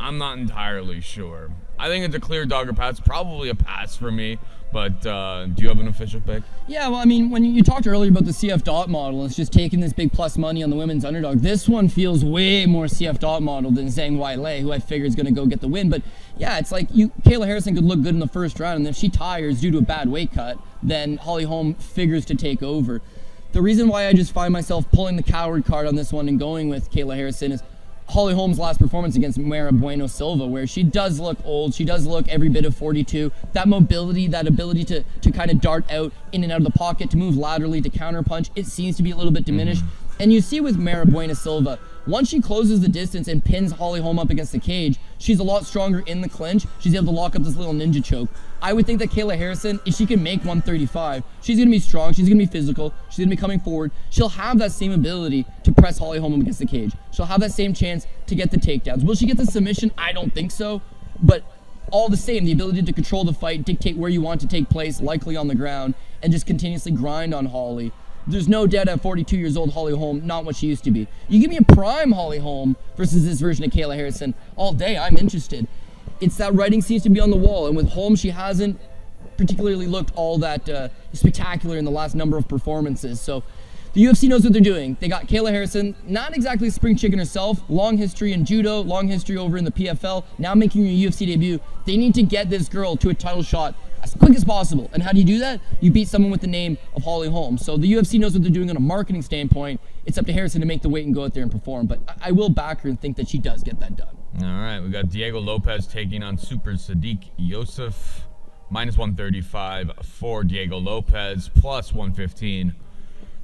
I'm not entirely sure. I think it's a clear Dog or Pass. Probably a pass for me. But uh, do you have an official pick? Yeah, well, I mean, when you talked earlier about the CF dot model, it's just taking this big plus money on the women's underdog. This one feels way more CF dot model than Zhang Weili, who I figure is going to go get the win. But yeah, it's like you, Kayla Harrison could look good in the first round, and if she tires due to a bad weight cut, then Holly Holm figures to take over. The reason why I just find myself pulling the coward card on this one and going with Kayla Harrison is Holly Holm's last performance against Mayra Bueno Silva, where she does look old, she does look every bit of 42. That mobility, that ability to, to kind of dart out in and out of the pocket, to move laterally, to counterpunch, it seems to be a little bit diminished. Mm-hmm. And you see with Mayra Bueno Silva, once she closes the distance and pins Holly Holm up against the cage, she's a lot stronger in the clinch. She's able to lock up this little ninja choke. I would think that Kayla Harrison, if she can make 135, she's going to be strong, she's going to be physical, she's going to be coming forward. She'll have that same ability to press Holly Holm against the cage. She'll have that same chance to get the takedowns. Will she get the submission? I don't think so. But all the same, the ability to control the fight, dictate where you want to take place, likely on the ground, and just continuously grind on Holly. There's no doubt at 42 years old, Holly Holm, not what she used to be. You give me a prime Holly Holm versus this version of Kayla Harrison all day, I'm interested. It's that writing seems to be on the wall, and with Holm, she hasn't particularly looked all that uh, spectacular in the last number of performances. So the UFC knows what they're doing. They got Kayla Harrison, not exactly spring chicken herself, long history in judo, long history over in the PFL, now making her UFC debut. They need to get this girl to a title shot as quick as possible. And how do you do that? You beat someone with the name of Holly Holm. So the UFC knows what they're doing on a marketing standpoint. It's up to Harrison to make the weight and go out there and perform. But I- I will back her and think that she does get that done. All right, we got Diego Lopes taking on Super Sodiq Yusuff. Minus 135 for Diego Lopes, plus 115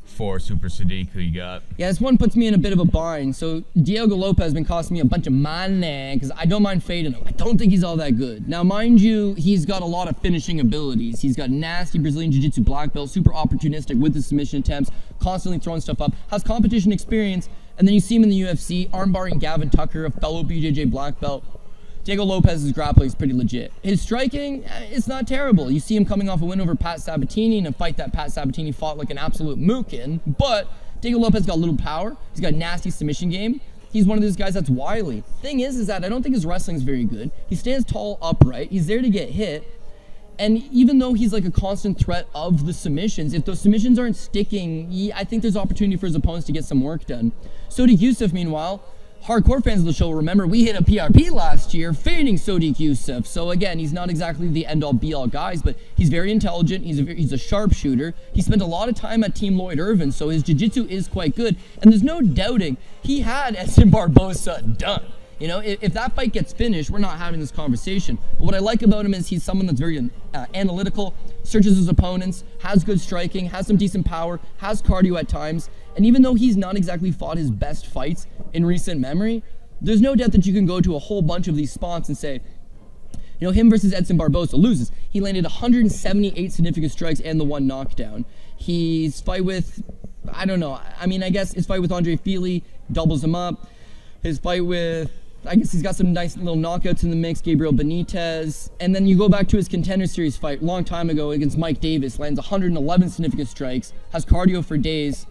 for Super Sadiq. Who you got? Yeah, this one puts me in a bit of a bind. So Diego Lopes has been costing me a bunch of money because I don't mind fading him. I don't think he's all that good. Now, mind you, he's got a lot of finishing abilities. He's got nasty Brazilian Jiu-Jitsu black belt, super opportunistic with his submission attempts, constantly throwing stuff up, has competition experience, and then you see him in the UFC, armbarring Gavin Tucker, a fellow BJJ black belt. Diego Lopes's grappling is pretty legit. His striking, eh, it's not terrible. You see him coming off a win over Pat Sabatini in a fight that Pat Sabatini fought like an absolute mook in. But Diego Lopes got a little power. He's got a nasty submission game. He's one of those guys that's wily. Thing is, is that I don't think his wrestling is very good. He stands tall, upright. He's there to get hit. And even though he's like a constant threat of the submissions, if those submissions aren't sticking, he, I think there's opportunity for his opponents to get some work done. Sodiq Yusuff, meanwhile, hardcore fans of the show remember we hit a PRP last year fading Sodiq Yusuff. So again, he's not exactly the end-all be-all guys, but he's very intelligent. He's a he's a sharpshooter. He spent a lot of time at Team Lloyd Irvin, so his jiu-jitsu is quite good. And there's no doubting he had Edson Barbosa done. You know, if, if, that fight gets finished, we're not having this conversation. But what I like about him is he's someone that's very uh, analytical, searches his opponents, has good striking, has some decent power, has cardio at times. And even though he's not exactly fought his best fights in recent memory, there's no doubt that you can go to a whole bunch of these spots and say, you know, him versus Edson Barbosa loses. He landed 178 significant strikes and the one knockdown. He's fight with, I don't know. I mean, I guess his fight with Andre Fili doubles him up. His fight with I guess he's got some nice little knockouts in the mix, Gabriel Benitez. And then you go back to his contender series fight long time ago against Mike Davis, lands 111 significant strikes, has cardio for days.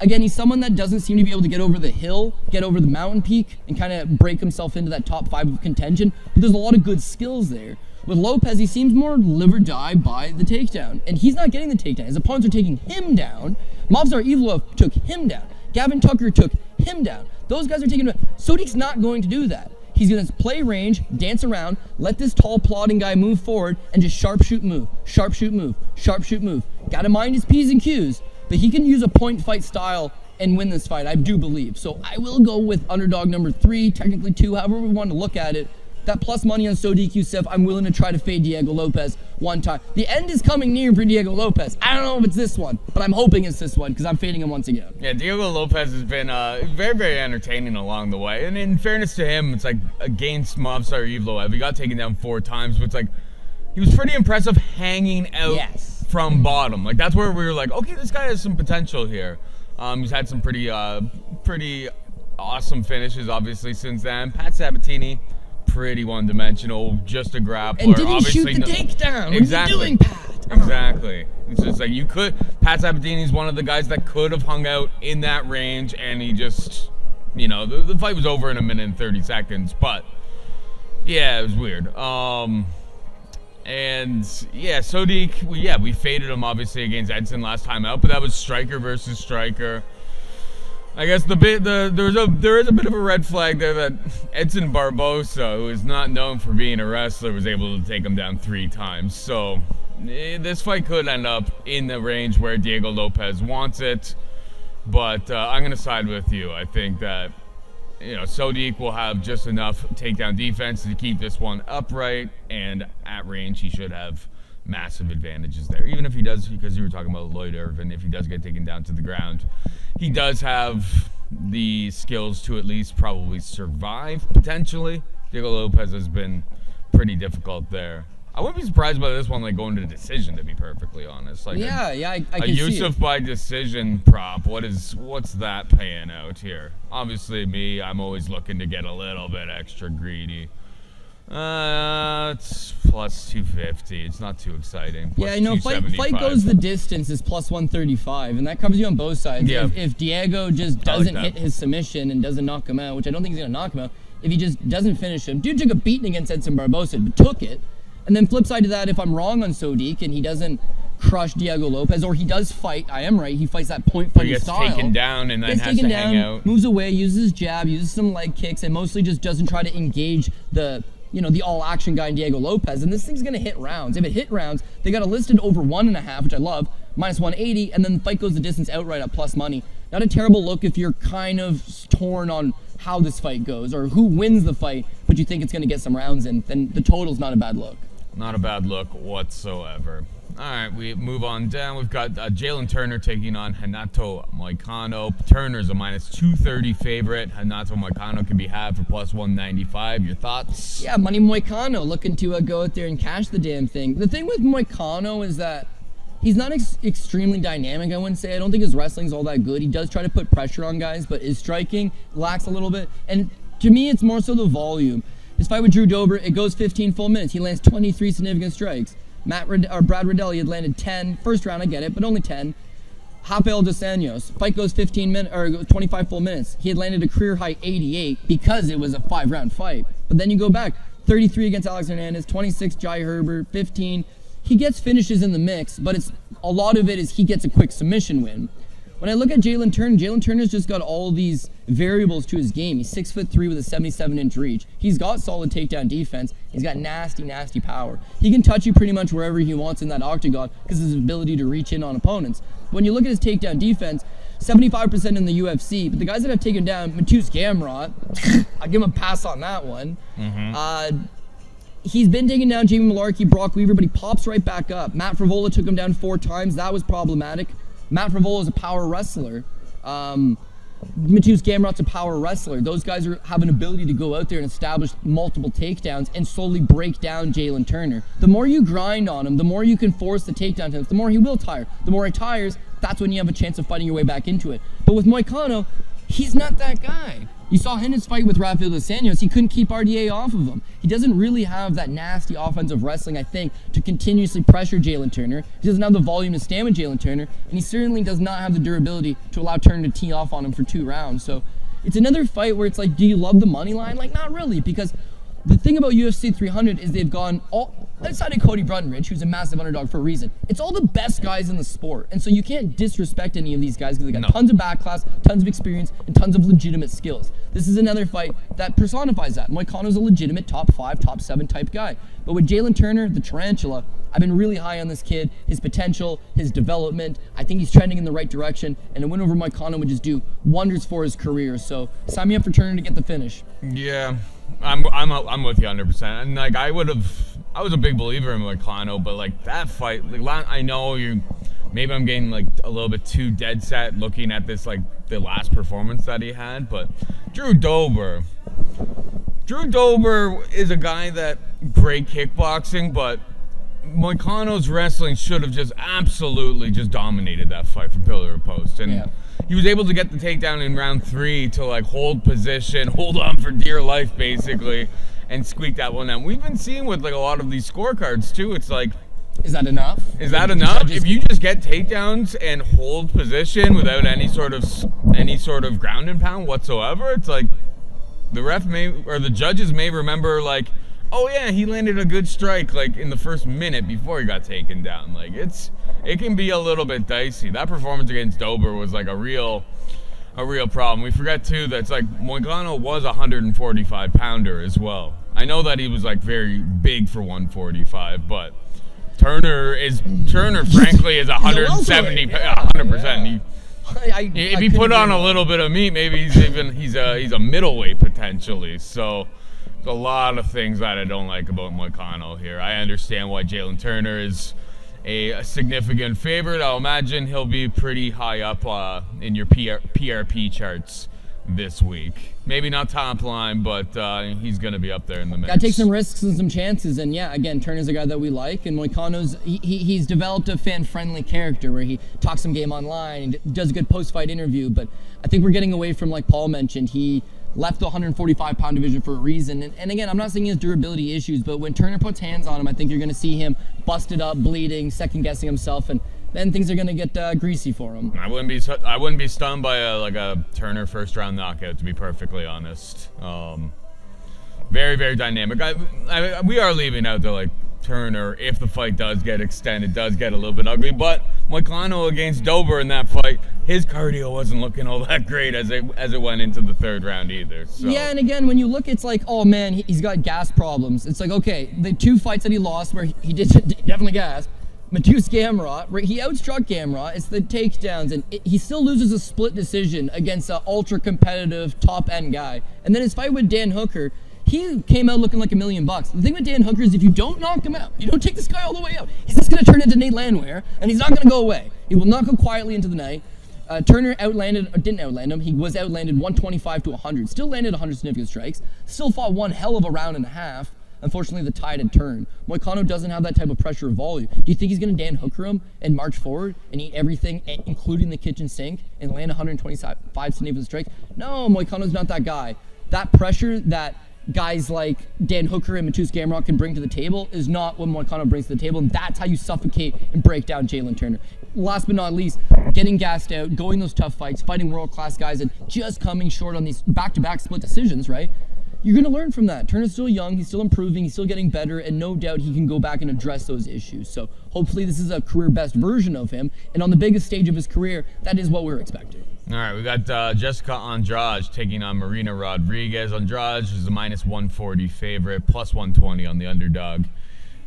Again, he's someone that doesn't seem to be able to get over the hill, get over the mountain peak, and kind of break himself into that top five of contention. But there's a lot of good skills there. With Lopes, he seems more live or die by the takedown. And he's not getting the takedown. His opponents are taking him down. Movsar Evloev took him down. Gavin Tucker took him down. Those guys are taking. Sodiq's not going to do that. He's going to play range, dance around, let this tall, plodding guy move forward, and just sharpshoot move, sharpshoot move, sharpshoot move. Got to mind his P's and Q's, but he can use a point fight style and win this fight, I do believe. So I will go with underdog number three, technically two, however we want to look at it. That plus money on Sodiq Yusuff, I'm willing to try to fade Diego Lopes one time. The end is coming near for Diego Lopes. I don't know if it's this one, but I'm hoping it's this one because I'm fading him once again. Yeah, Diego Lopes has been uh, very, very entertaining along the way. And in fairness to him, it's like against Movsar Evloev, he got taken down four times, but it's like he was pretty impressive hanging out yes. from bottom. Like that's where we were like, okay, this guy has some potential here. Um, he's had some pretty, uh, pretty awesome finishes, obviously, since then. Pat Sabatini pretty one-dimensional, just a grappler. And did he Obviously, shoot the no, takedown? Exactly. What are you doing, Pat? Exactly. It's just like you could. Pat Sabatini is one of the guys that could have hung out in that range, and he just, you know, the, the fight was over in a minute and thirty seconds. But yeah, it was weird. Um, and yeah, Sodiq, we, yeah, we faded him obviously against Edson last time out, but that was striker versus striker. I guess the bit the there's a there is a bit of a red flag there that Edson Barbosa, who is not known for being a wrestler, was able to take him down three times. So eh, this fight could end up in the range where Diego Lopes wants it, but uh, I'm gonna side with you. I think that you know Sodiq will have just enough takedown defense to keep this one upright, and at range he should have massive advantages there. Even if he does, because you were talking about Lloyd Irvin, if he does get taken down to the ground, he does have the skills to at least probably survive potentially. Diego Lopes has been pretty difficult there. I wouldn't be surprised by this one like going to decision to be perfectly honest. Like yeah, a, yeah, I, I a can Yusuff by decision prop. What is what's that paying out here? Obviously, me, I'm always looking to get a little bit extra greedy. Uh, it's plus 250. It's not too exciting. Plus yeah, no, fight, fight goes the distance is plus 135, and that covers you on both sides. Yeah. If, if Diego just doesn't like hit his submission and doesn't knock him out, which I don't think he's going to knock him out, if he just doesn't finish him, dude took a beating against Edson Barbosa, but took it. And then flip side to that, if I'm wrong on Sodiq and he doesn't crush Diego Lopes, or he does fight, I am right, he fights that point fighting he gets style. taken down and then gets has taken to down, hang out. moves away, uses his jab, uses some leg kicks, and mostly just doesn't try to engage the you know, the all action guy Diego Lopes. And this thing's going to hit rounds. If it hit rounds, they got a listed over one and a half, which I love, minus 180, and then the fight goes the distance outright at plus money. Not a terrible look if you're kind of torn on how this fight goes or who wins the fight, but you think it's going to get some rounds in, then the total's not a bad look. Not a bad look whatsoever. All right, we move on down. We've got uh, Jalin Turner taking on Renato Moicano. Turner's a minus 230 favorite. Renato Moicano can be had for plus 195. Your thoughts? Yeah, Money Moicano looking to uh, go out there and cash the damn thing. The thing with Moicano is that he's not ex- extremely dynamic, I wouldn't say. I don't think his wrestling's all that good. He does try to put pressure on guys, but his striking lacks a little bit. And to me, it's more so the volume. His fight with Drew Dober, it goes 15 full minutes. He lands 23 significant strikes. Matt or Brad Riddell he had landed 10. First round, I get it, but only 10. Rafael dos Anjos, fight goes 15 minutes or 25 full minutes. He had landed a career high 88 because it was a five round fight. But then you go back 33 against Alex Hernandez, 26 Jai Herbert, 15 he gets finishes in the mix, but it's a lot of it is he gets a quick submission win. When I look at Jalin Turner, Jalin Turner's just got all these variables to his game. He's six foot three with a 77 inch reach. He's got solid takedown defense. He's got nasty, nasty power. He can touch you pretty much wherever he wants in that octagon because of his ability to reach in on opponents. When you look at his takedown defense, 75% in the UFC, but the guys that have taken down Mateusz Gamrot, I give him a pass on that one. Mm-hmm. Uh, he's been taking down Jamie Mullarkey, Brock Weaver, but he pops right back up. Matt Frevola took him down four times. That was problematic. Matt Frevola is a power wrestler. Um, Mateusz Gamrot's a power wrestler. Those guys are, have an ability to go out there and establish multiple takedowns and slowly break down Jalin Turner. The more you grind on him, the more you can force the takedown attempts, the more he will tire. The more he tires, that's when you have a chance of fighting your way back into it. But with Moicano, he's not that guy. You saw in his fight with Rafael dos Anjos, he couldn't keep RDA off of him. He doesn't really have that nasty offensive wrestling, I think, to continuously pressure Jalin Turner. He doesn't have the volume to stand with Jalin Turner, and he certainly does not have the durability to allow Turner to tee off on him for two rounds. So it's another fight where it's like, do you love the money line? Like, not really, because the thing about UFC 300 is they've gone all outside of Cody Breckenridge, who's a massive underdog for a reason. It's all the best guys in the sport, and so you can't disrespect any of these guys because they got no. tons of backclass, tons of experience, and tons of legitimate skills. This is another fight that personifies that. Moicano's a legitimate top five, top seven type guy. But with Jalin Turner, the tarantula, I've been really high on this kid, his potential, his development. I think he's trending in the right direction, and a win over Moicano would just do wonders for his career. So sign me up for Turner to get the finish. Yeah, I'm I'm I'm with you 100. percent And like I would have, I was a big believer in Moicano, but like that fight, like I know you, maybe I'm getting like a little bit too dead set looking at this like the last performance that he had, but Drew Dober. Drew Dober is a guy that great kickboxing, but Moicano's wrestling should have just absolutely just dominated that fight from pillar post. And yeah he was able to get the takedown in round three to like hold position, hold on for dear life, basically, and squeak that one out. We've been seeing with like a lot of these scorecards too. It's like, is that enough? Is that enough? If you just get takedowns and hold position without any sort of any sort of ground and pound whatsoever, it's like the ref may or the judges may remember like oh yeah, he landed a good strike like in the first minute before he got taken down. Like it's it can be a little bit dicey. That performance against Dober was like a real a real problem. We forget too that it's like Moicano was a 145 pounder as well. I know that he was like very big for 145, but Turner is Turner frankly is 170 100 percent. I, if he put on a little bit of meat, maybe he's even he's a he's a middleweight potentially. So a lot of things that I don't like about Moicano here. I understand why Jalin Turner is a, significant favorite. I'll imagine he'll be pretty high up uh, in your PR, PRP charts this week. Maybe not top line, but uh, he's going to be up there in the mix. Got to take some risks and some chances. And yeah, again, Turner's a guy that we like. And Moicano's, he, he's developed a fan friendly character where he talks some game online, does a good post fight interview. But I think we're getting away from, like Paul mentioned, he left the 145 pound division for a reason. And, and, again, I'm not saying he has durability issues, but when Turner puts hands on him, I think you're going to see him busted up, bleeding, second guessing himself, and then things are going to get uh, greasy for him. I wouldn't be I wouldn't be stunned by a, like a Turner first round knockout, to be perfectly honest. Um, very very dynamic. I, I, we are leaving out the like Turner if the fight does get extended, does get a little bit ugly. But Moicano against Dober in that fight, his cardio wasn't looking all that great as it as it went into the third round either. So. Yeah, and again, when you look, it's like, oh man, he's got gas problems. It's like, okay, the two fights that he lost where he did definitely gas. Mateusz Gamrot, he outstruck Gamrot. It's the takedowns, and it, he still loses a split decision against an ultra competitive top end guy. And then his fight with Dan Hooker, he came out looking like a million bucks. The thing with Dan Hooker is if you don't knock him out, you don't take this guy all the way out, he's just going to turn into Nate Landwehr, and he's not going to go away. He will not go quietly into the night. Uh, Turner outlanded, or didn't outland him. He was outlanded 125 to 100. Still landed 100 significant strikes. Still fought one hell of a round and a half. Unfortunately, the tide had turned. Moicano doesn't have that type of pressure or volume. Do you think he's going to Dan Hooker him and march forward and eat everything, including the kitchen sink, and land 125 significant strikes? No, Moicano's not that guy. That pressure that guys like Dan Hooker and Mateusz Gamrot can bring to the table is not what Moicano brings to the table, and that's how you suffocate and break down Jalin Turner. Last but not least, getting gassed out, going those tough fights, fighting world class guys, and just coming short on these back to back split decisions, right? you're going to learn from that. Turner's still young, he's still improving, he's still getting better, and no doubt he can go back and address those issues. So hopefully this is a career best version of him, and on the biggest stage of his career, that is what we're expecting. All right, we got uh, Jessica Andrade taking on Marina Rodriguez. Andrade is a minus 140 favorite, plus 120 on the underdog.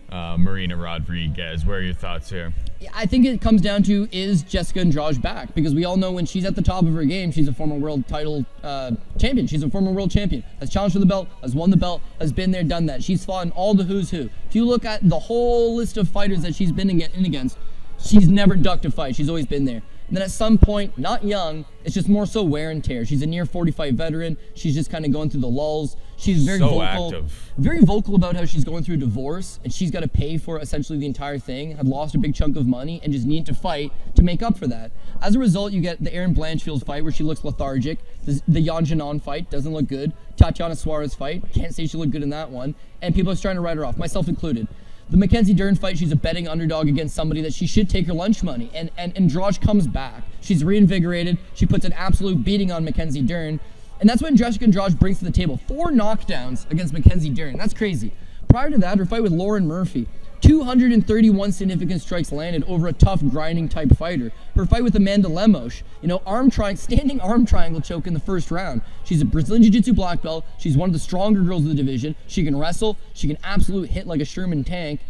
Uh, Marina Rodriguez. Where are your thoughts here? I think it comes down to is Jessica Andrade back? Because we all know when she's at the top of her game, she's a former world title uh, champion. She's a former world champion. Has challenged for the belt, has won the belt, has been there, done that. She's fought in all the who's who. If you look at the whole list of fighters that she's been in against, she's never ducked a fight. She's always been there. And then at some point, not young, it's just more so wear and tear. She's a near 45 veteran. She's just kind of going through the lulls. She's very so vocal, active. very vocal about how she's going through a divorce and she's got to pay for essentially the entire thing. Had lost a big chunk of money and just need to fight to make up for that. As a result, you get the Erin Blanchfield fight where she looks lethargic. The, the Yan Xiaonan fight doesn't look good. Tatiana Suarez fight can't say she looked good in that one. And people are trying to write her off, myself included the Mackenzie Dern fight, she's a betting underdog against somebody that she should take her lunch money. And and and Andrade comes back. She's reinvigorated. She puts an absolute beating on Mackenzie Dern. And that's what Jessica Andrade brings to the table. Four knockdowns against Mackenzie Dern. That's crazy. Prior to that, her fight with Lauren Murphy. 231 significant strikes landed over a tough, grinding type fighter. Her fight with Amanda Lemos, you know, arm triangle, standing arm triangle choke in the first round. She's a Brazilian Jiu-Jitsu black belt. She's one of the stronger girls of the division. She can wrestle. She can absolute hit like a Sherman tank.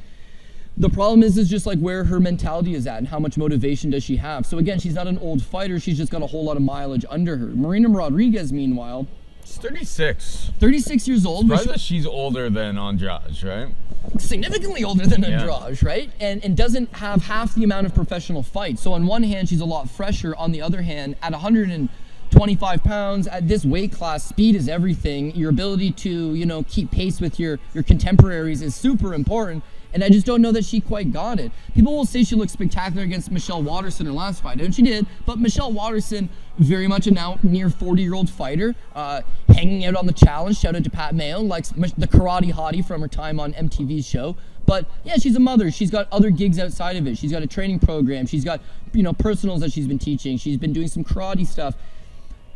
The problem is, is just like where her mentality is at and how much motivation does she have. So again, she's not an old fighter. She's just got a whole lot of mileage under her. Marina Rodriguez, meanwhile, She's 36. 36 years old. Surprised that she's older than Andrade, right? Significantly older than Yeah. Right? And and doesn't have half the amount of professional fights. So on one hand, she's a lot fresher. On the other hand, at 125 pounds at this weight class, speed is everything. Your ability to you know keep pace with your your contemporaries is super important. And I just don't know that she quite got it. People will say she looked spectacular against Michelle Waterson in her last fight, and she did. But Michelle Waterson, very much a now near 40 year old fighter, uh, hanging out on the challenge. Shout out to Pat Mayo, likes the karate hottie from her time on MTV's show. But yeah, she's a mother. She's got other gigs outside of it. She's got a training program. She's got you know personals that she's been teaching. She's been doing some karate stuff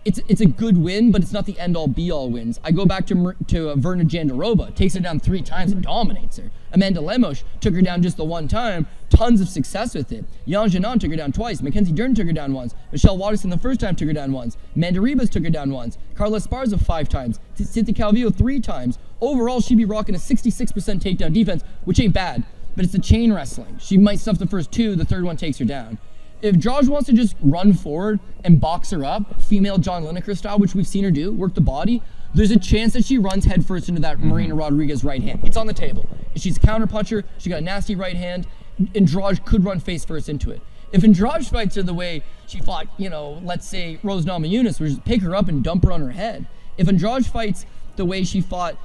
it's it's a good win, but it's not the end all be all wins. I go back to to uh, Virna Jandiroba, takes her down three times and dominates her. Amanda Lemos took her down just the one time, tons of success with it. Yan Xiaonan took her down twice. Mackenzie Dern took her down once. Michelle Waterson the first time took her down once. Amanda Ribas took her down once. Carla Esparza five times. Cynthia Calvillo three times. Overall, she'd be rocking a 66% takedown defense, which ain't bad. But it's the chain wrestling. She might stuff the first two, the third one takes her down if Josh wants to just run forward and box her up, female John Lineker style, which we've seen her do, work the body, there's a chance that she runs headfirst into that mm-hmm. Marina Rodriguez right hand. It's on the table. If she's a counter puncher, she got a nasty right hand. Andrade could run face first into it. If Andrade fights her the way she fought, you know, let's say Rose Namajunas, where just pick her up and dump her on her head. If Andrade fights the way she fought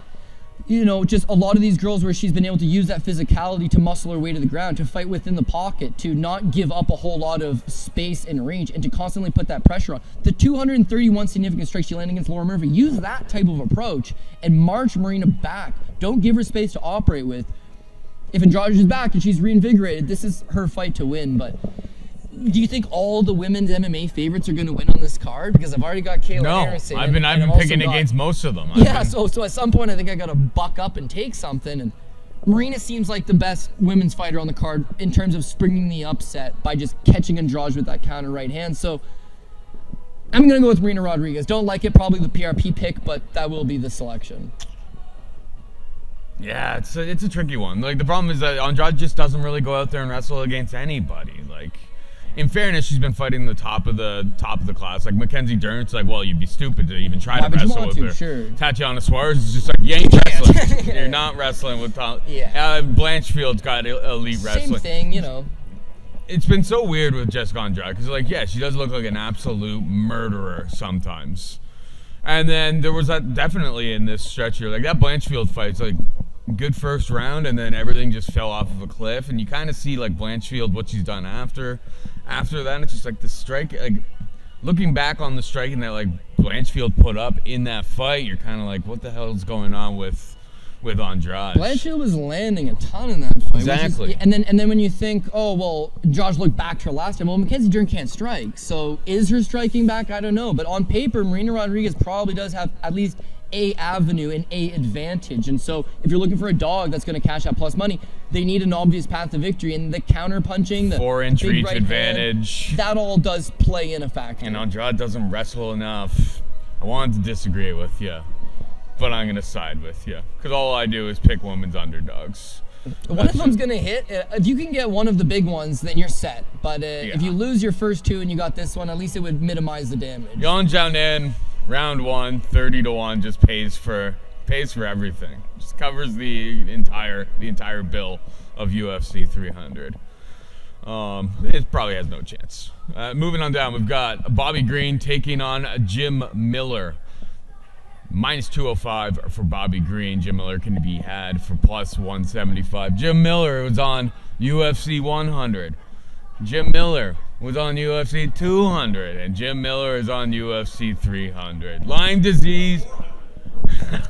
you know, just a lot of these girls where she's been able to use that physicality to muscle her way to the ground, to fight within the pocket, to not give up a whole lot of space and range, and to constantly put that pressure on. The 231 significant strikes she landed against Laura Murphy, use that type of approach and march Marina back. Don't give her space to operate with. If Andrade is back and she's reinvigorated, this is her fight to win, but do you think all the women's MMA favorites are going to win on this card? Because I've already got Kayla No, Harrison. I've been I've been picking got- against most of them. I've yeah, been- so so at some point I think I gotta buck up and take something. And Marina seems like the best women's fighter on the card in terms of springing the upset by just catching Andrade with that counter right hand. So I'm gonna go with Marina Rodriguez. Don't like it, probably the PRP pick, but that will be the selection. Yeah, it's a, it's a tricky one. Like the problem is that Andrade just doesn't really go out there and wrestle against anybody. Like, in fairness, she's been fighting the top of the top of the class. Like Mackenzie Dern, it's like, well, you'd be stupid to even try Why to wrestle with to? her. Sure. Tatiana Suarez is just like, you ain't wrestling. Yeah. You're not wrestling with top. Yeah. Uh, Blanchfield's got el- elite wrestling. Same thing, you know. It's been so weird with Jessica Andrade because, like, yeah, she does look like an absolute murderer sometimes. And then there was that definitely in this stretch here, like that Blanchfield fight's like good first round, and then everything just fell off of a cliff. And you kind of see like Blanchfield what she's done after. After that, it's just like the strike. Like looking back on the striking that like Blanchfield put up in that fight, you're kind of like, what the hell's going on with with Andrade? Blanchfield was landing a ton in that fight. which is- Exactly. and then and then when you think, oh well, Josh looked back to her last time. Well, Mackenzie Dern can't strike, so is her striking back? I don't know. But on paper, Marina Rodriguez probably does have at least a avenue and a advantage. And so if you're looking for a dog that's going to cash out plus money, they need an obvious path to victory. And the counter punching, the Four inch reach right advantage. hand, that all does play in a factor. and Andrade doesn't wrestle enough. I wanted to disagree with you, but I'm gonna side with you because all I do is pick women's underdogs. One of them's gonna hit. Uh, If you can get one of the big ones, then you're set. But uh, if you lose your first two and you got this one, at least it would minimize the damage. Yan Xiaonan, round one, 30 to one, just pays for pays for everything. Just covers the entire the entire bill of UFC 300. Um, it probably has no chance. Uh, moving on down, we've got Bobby Green taking on Jim Miller. Minus 205 for Bobby Green. Jim Miller can be had for plus 175. Jim Miller was on UFC 100. Jim Miller was on UFC 200. And Jim Miller is on UFC 300. Lyme disease.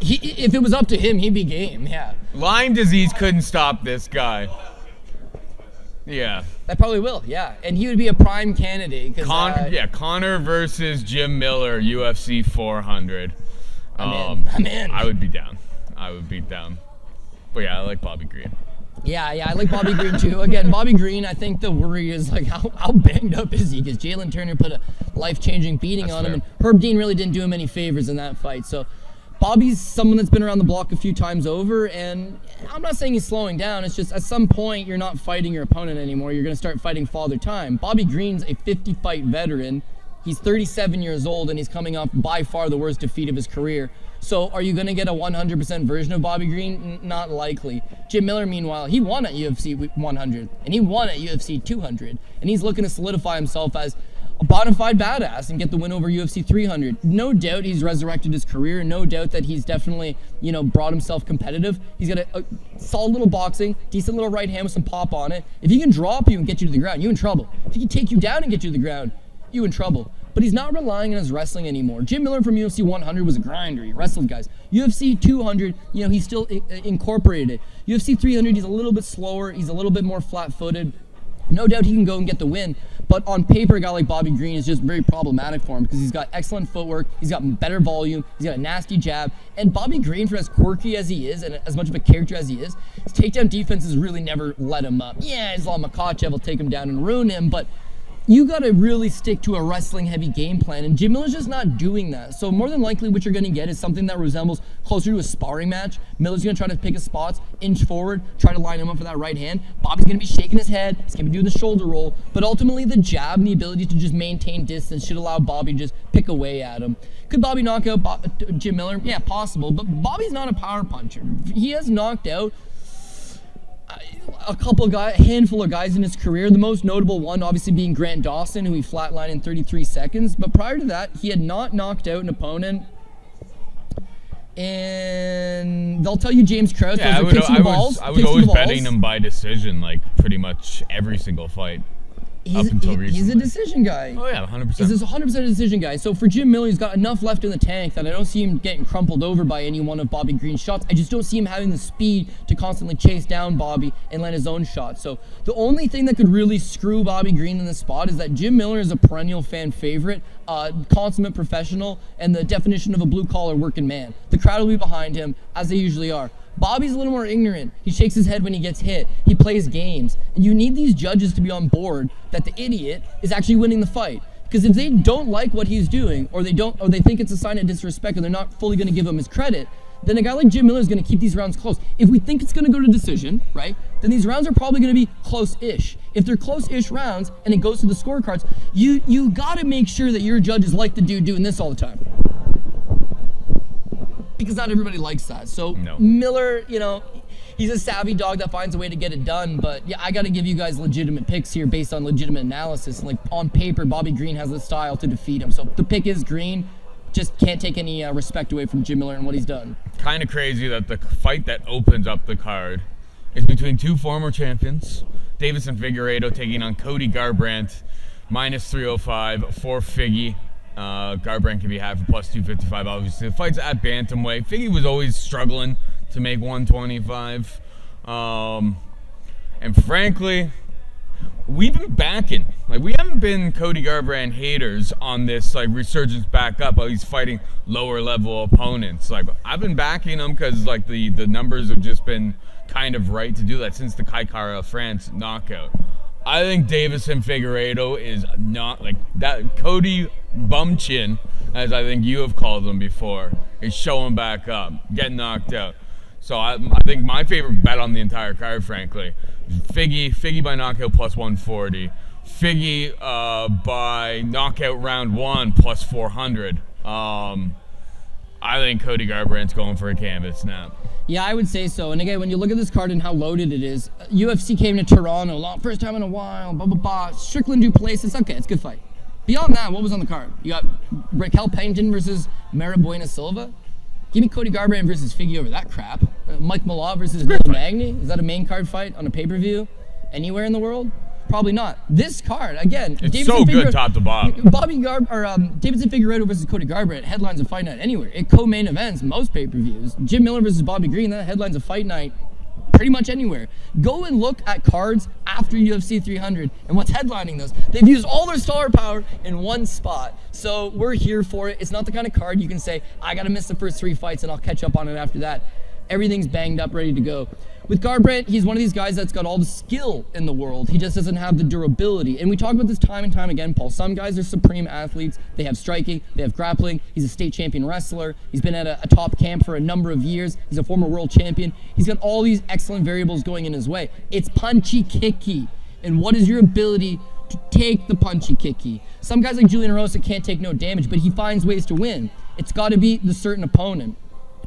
He, if it was up to him, he'd be game. Yeah, Lyme disease couldn't stop this guy. Yeah. that probably will. Yeah, and he would be a prime candidate. Con- uh, yeah, Conor versus Jim Miller, UFC 400. I'm in. Um, I'm in. I would be down. I would be down. But yeah, I like Bobby Green. Yeah, yeah, I like Bobby Green too. Again, Bobby Green, I think the worry is like how, how banged up is he? Because Jalin Turner put a life changing beating That's on him, and Herb Dean really didn't do him any favors in that fight. So Bobby's someone that's been around the block a few times over, and I'm not saying he's slowing down. It's just at some point you're not fighting your opponent anymore. You're going to start fighting Father Time. Bobby Green's a 50 fight veteran. He's 37 years old and he's coming off by far the worst defeat of his career. So are you going to get a 100% version of Bobby Green? Not likely. Jim Miller, meanwhile, he won at UFC 100 and he won at UFC 200, and he's looking to solidify himself as a bona fide badass and get the win over UFC 300. No doubt he's resurrected his career. No doubt that he's definitely, you know, brought himself competitive. He's got a, a solid little boxing, decent little right hand with some pop on it. If he can drop you and get you to the ground, you in trouble. If he can take you down and get you to the ground, you in trouble. But he's not relying on his wrestling anymore. Jim Miller from UFC 100 was a grinder. He wrestled guys. UFC 200, you know, he still incorporated it. UFC 300, he's a little bit slower. He's a little bit more flat-footed. No doubt he can go and get the win, but on paper, a guy like Bobby Green is just very problematic for him because he's got excellent footwork, he's got better volume, he's got a nasty jab, and Bobby Green, for as quirky as he is and as much of a character as he is, his takedown defense has really never let him up. Yeah, Islam Makhachev will take him down and ruin him, but you got to really stick to a wrestling heavy game plan, and Jim Miller's just not doing that. So, more than likely, what you're going to get is something that resembles closer to a sparring match. Miller's going to try to pick his spots, inch forward, try to line him up for that right hand. Bobby's going to be shaking his head, he's going to be doing the shoulder roll, but ultimately, the jab and the ability to just maintain distance should allow Bobby to just pick away at him. Could Bobby knock out Bo- Jim Miller? Yeah, possible, but Bobby's not a power puncher. He has knocked out a couple guy, a handful of guys in his career. The most notable one, obviously, being Grant Dawson, who he flatlined in 33 seconds. But prior to that, he had not knocked out an opponent. And they'll tell you James Krause. Yeah, I, would, I was. I was always the betting him by decision, like pretty much every single fight. He's, up until he- he's a decision guy. Oh yeah, 100. He's percent a 100% a decision guy. So for Jim Miller, he's got enough left in the tank that I don't see him getting crumpled over by any one of Bobby Green's shots. I just don't see him having the speed to constantly chase down Bobby and land his own shot. So the only thing that could really screw Bobby Green in this spot is that Jim Miller is a perennial fan favorite, uh, consummate professional, and the definition of a blue collar working man. The crowd will be behind him, as they usually are. Bobby's a little more ignorant. He shakes his head when he gets hit. He plays games. And you need these judges to be on board that the idiot is actually winning the fight. Because if they don't like what he's doing, or they don't, or they think it's a sign of disrespect, and they're not fully going to give him his credit, then a guy like Jim Miller is going to keep these rounds close. If we think it's going to go to decision, right, then these rounds are probably going to be close-ish. If they're close-ish rounds and it goes to the scorecards, you you got to make sure that your judges like the dude doing this all the time because not everybody likes that. So No. Miller, you know, he's a savvy dog that finds a way to get it done. But yeah, I got to give you guys legitimate picks here based on legitimate analysis. Like on paper, Bobby Green has the style to defeat him. So the pick is Green. Just can't take any uh, respect away from Jim Miller and what he's done. kind of crazy that the fight that opens up the card is between two former champions, Deiveson Figueiredo taking on Cody Garbrandt, minus 305 for Figgy. Uh, Garbrandt can be had for plus 255, obviously. The fight's at Bantamweight. Figgy was always struggling to make 125. Um, and frankly, we've been backing. Like we haven't been Cody Garbrandt haters on this like resurgence back up. While he's fighting lower level opponents. Like I've been backing him because like the the numbers have just been kind of right to do that since the Kai Kara-France knockout. I think Deiveson Figueiredo is not like that. Cody Bumchin, as I think you have called him before, is showing back up, getting knocked out. So I, I think my favorite bet on the entire card, frankly, Figgy, Figgy by knockout plus 140. Figgy uh, by knockout round one plus 400. Um, I think Cody Garbrandt's going for a canvas snap. Yeah, I would say so. And again, when you look at this card and how loaded it is, UFC came to Toronto, long, first time in a while, blah, blah, blah. Strickland du Plessis, okay, it's a good fight. Beyond that, what was on the card? You got Raquel Pennington versus Mayra Bueno Silva. Give me Cody Garbrandt versus Figgy over that crap. Uh, Mike Malott versus Neil Magny. Is that a main card fight on a pay-per-view anywhere in the world? Probably not. This card, again, It's Davidson so good top to bottom. Bobby Garb or um, Deiveson Figueiredo versus Cody Garbrandt headlines of Fight Night anywhere. It co-main events most pay-per-views. Jim Miller versus Bobby Green that headlines of Fight Night pretty much anywhere. Go and look at cards after UFC 300 and what's headlining those. They've used all their star power in one spot. So we're here for it. It's not the kind of card you can say I got to miss the first three fights and I'll catch up on it after that. Everything's banged up, ready to go. With Garbrandt, he's one of these guys that's got all the skill in the world. He just doesn't have the durability. And we talk about this time and time again, Paul. Some guys are supreme athletes. They have striking, they have grappling. He's a state champion wrestler. He's been at a, a top camp for a number of years. He's a former world champion. He's got all these excellent variables going in his way. It's punchy kicky. And what is your ability to take the punchy kicky? Some guys like Julian Erosa can't take no damage, but he finds ways to win. It's got to be the certain opponent.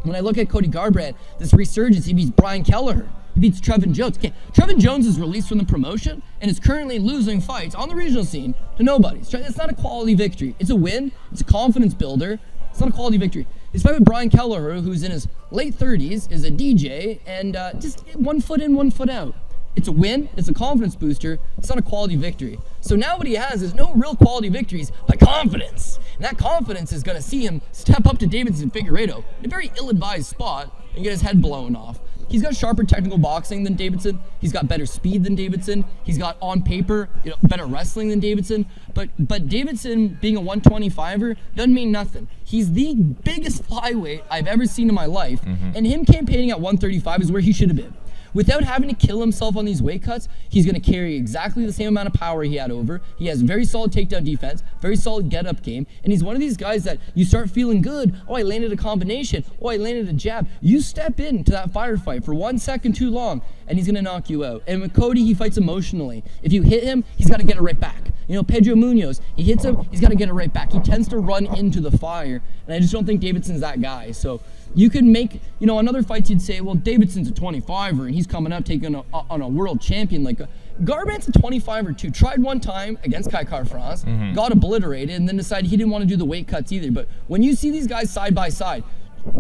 When I look at Cody Garbrandt, this resurgence, he beats Brian Kelleher. He beats Trevin Jones. Okay, Trevin Jones is released from the promotion and is currently losing fights on the regional scene to nobody. It's not a quality victory. It's a win. It's a confidence builder. It's not a quality victory. His fight with Brian Kelleher, who's in his late 30s, is a DJ and uh, just one foot in, one foot out. It's a win. It's a confidence booster. It's not a quality victory. So now what he has is no real quality victories, but confidence. And that confidence is going to see him step up to Deiveson Figueiredo in a very ill-advised spot and get his head blown off. He's got sharper technical boxing than Deiveson. He's got better speed than Deiveson. He's got on paper you know, better wrestling than Deiveson. But but Deiveson being a 125er doesn't mean nothing. He's the biggest flyweight I've ever seen in my life, mm-hmm. and him campaigning at 135 is where he should have been. Without having to kill himself on these weight cuts, he's going to carry exactly the same amount of power he had over. He has very solid takedown defense, very solid get up game, and he's one of these guys that you start feeling good. Oh, I landed a combination. Oh, I landed a jab. You step into that firefight for one second too long, and he's going to knock you out. And with Cody, he fights emotionally. If you hit him, he's got to get it right back. You know, Pedro Munhoz, he hits him, he's got to get it right back. He tends to run into the fire, and I just don't think Deiveson's that guy. So you could make, you know, another fight you'd say, well, Deiveson's a 25er and he's coming up taking a, on a world champion. Like, uh, Garbrandt's a 25er too. Tried one time against Kai Kara-France, mm-hmm. got obliterated, and then decided he didn't want to do the weight cuts either. But when you see these guys side by side,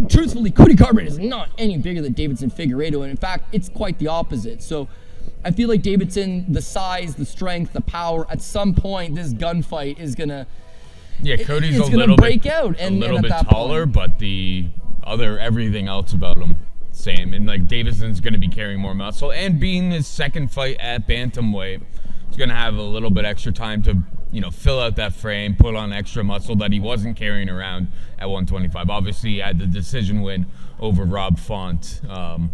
truthfully, Cody Garbrandt is not any bigger than Deiveson Figueiredo, and in fact, it's quite the opposite. So. I feel like Deiveson, the size, the strength, the power, at some point, this gunfight is gonna Yeah, Cody's it's a little break bit, out, and- a little and bit taller, point- but the other everything else about him same. And like Deiveson's going to be carrying more muscle, and being his second fight at bantamweight, he's going to have a little bit extra time to you know fill out that frame, put on extra muscle that he wasn't carrying around at 125. Obviously, he had the decision win over Rob Font. Um,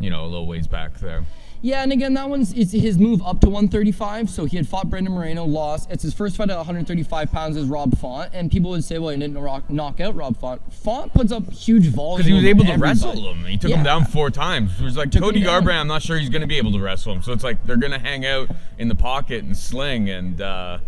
you know, a little ways back there. Yeah, and again, that one's it's his move up to 135. So he had fought Brandon Moreno, lost. It's his first fight at 135 pounds as Rob Font, and people would say, well, he didn't rock, knock out Rob Font. Font puts up huge volume Because he was able to everybody. wrestle him. He took him down four times. It was like Took Cody. Garbrandt. I'm not sure he's going to be able to wrestle him. So it's like they're going to hang out in the pocket and sling. And uh,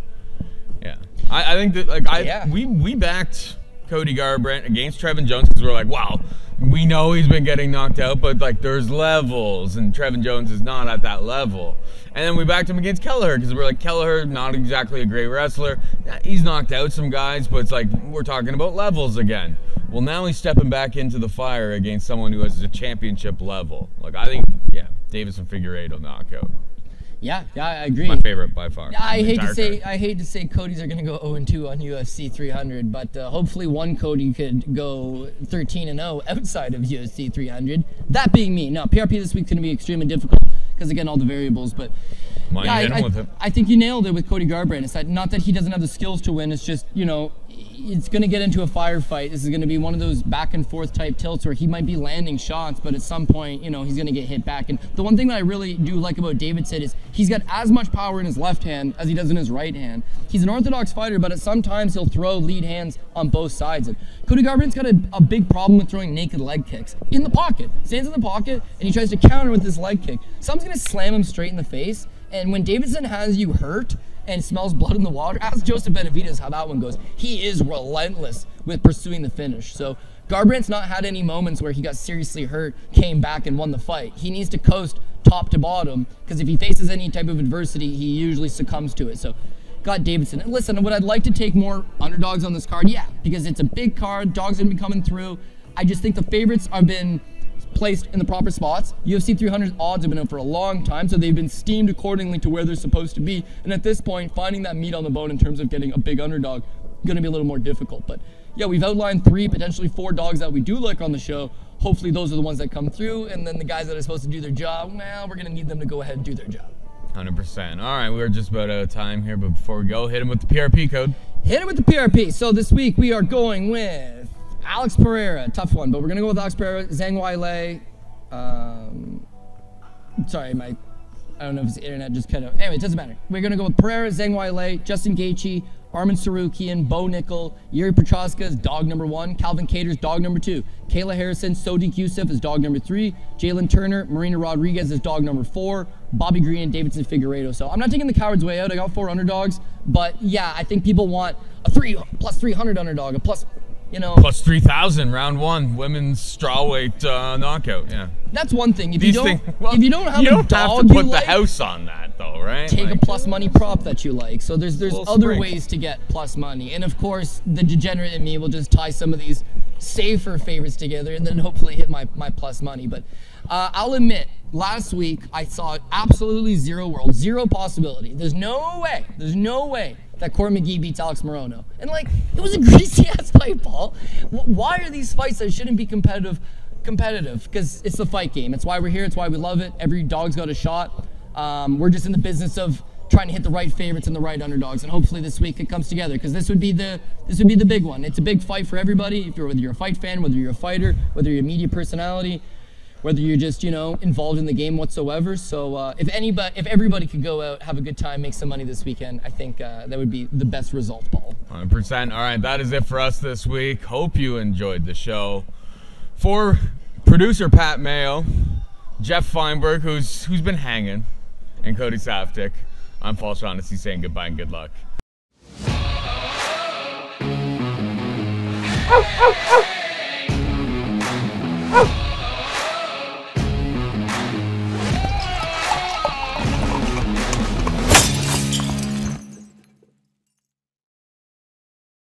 yeah, I, I think that like I Yeah. we we backed Cody Garbrandt against Trevin Jones because we're like, wow, we know he's been getting knocked out, but like there's levels, and Trevin Jones is not at that level. And then we backed him against Kelleher because we're like Kelleher, not exactly a great wrestler. He's knocked out some guys, but it's like we're talking about levels again. Well, now he's stepping back into the fire against someone who has a championship level. Like I think, yeah, Deiveson Figueiredo knockout, Yeah, yeah, I agree. my favorite by far. I hate to say card. I hate to say Cody's are going to go 0 and 2 on UFC 300, but uh, hopefully one Cody could go 13 and 0 outside of UFC 300. That being me. Now PRP this week's going to be extremely difficult because again all the variables, but yeah, I, I-? I think you nailed it with Cody Garbrandt. It's that not that he doesn't have the skills to win. It's just you know, it's going to get into a firefight. This is going to be one of those back and forth type tilts where he might be landing shots, but at some point, you know, he's going to get hit back. And the one thing that I really do like about Deiveson is he's got as much power in his left hand as he does in his right hand. He's an orthodox fighter, but at sometimes he'll throw lead hands on both sides. And Cody Garbrandt's got a, a big problem with throwing naked leg kicks in the pocket. Stands in the pocket and he tries to counter with this leg kick. Someone's going to slam him straight in the face. And when Deiveson has you hurt and smells blood in the water, ask Joseph Benavidez how that one goes. He is relentless with pursuing the finish. So Garbrandt's not had any moments where he got seriously hurt, came back and won the fight. He needs to coast top to bottom because if he faces any type of adversity, he usually succumbs to it. So got Deiveson. And listen, would I like to take more underdogs on this card? Yeah, because it's a big card. Dogs gonna be coming through. I just think the favorites have been placed in the proper spots. UFC 300 odds have been out for a long time, so they've been steamed accordingly to where they're supposed to be. And at this point, finding that meat on the bone in terms of getting a big underdog, going to be a little more difficult. But yeah, we've outlined three, potentially four dogs that we do like on the show. Hopefully, those are the ones that come through, and then the guys that are supposed to do their job, well, we're going to need them to go ahead and do their job. 100%. All right, we're just about out of time here, but before we go, hit him with the PRP code. Hit it with the PRP. So this week we are going with Alex Pereira. Tough one, but we're gonna go with Alex Pereira, Zhang Weili. Um, sorry, my I don't know if it's internet just kind of. Anyway, it doesn't matter. We're gonna go with Pereira, Zhang Weili, Justin Gaethje, Arman Tsarukyan, Bo Nickal, Jiri is dog number one, Calvin Kattar's dog number two, Kayla Harrison, Sodiq Yusuff is dog number three, Jalin Turner, Marina Rodriguez is dog number four, Bobby Green and Deiveson Figueiredo. So I'm not taking the coward's way out. I got four underdogs, but yeah, I think people want a three plus 300 underdog, a plus, you know, Plus 3,000, round one, women's strawweight uh, knockout. Yeah. that's one thing. If These you don't, things. Well, if you don't have you a don't dog have to put the like, house on that, though, right? take a plus money prop that you like. So there's there's other sprink. ways to get plus money, and of course the degenerate in me will just tie some of these safer favorites together and then hopefully hit my my plus money. But uh, I'll admit, last week I saw absolutely zero world, zero possibility. There's no way, there's no way that Court McGee beats Alex Morono, and like it was a greasy ass fight, Paul. Why are these fights that shouldn't be competitive? Competitive because it's the fight game. It's why we're here. It's why we love it. Every dog's got a shot. Um, we're just in the business of trying to hit the right favorites and the right underdogs, and hopefully this week it comes together because this would be the this would be the big one. It's a big fight for everybody. If you're whether you're a fight fan, whether you're a fighter, whether you're a media personality, whether you're just you know involved in the game whatsoever. So uh, if anybody, if everybody could go out, have a good time, make some money this weekend, I think uh, that would be the best result, Paul. 100%. All right, that is it for us this week. Hope you enjoyed the show. For producer Pat Mayo, Jeff Feinberg, who's who's been hanging, and Cody Saftic, I'm Paul Shaughnessy saying goodbye and good luck. Oh,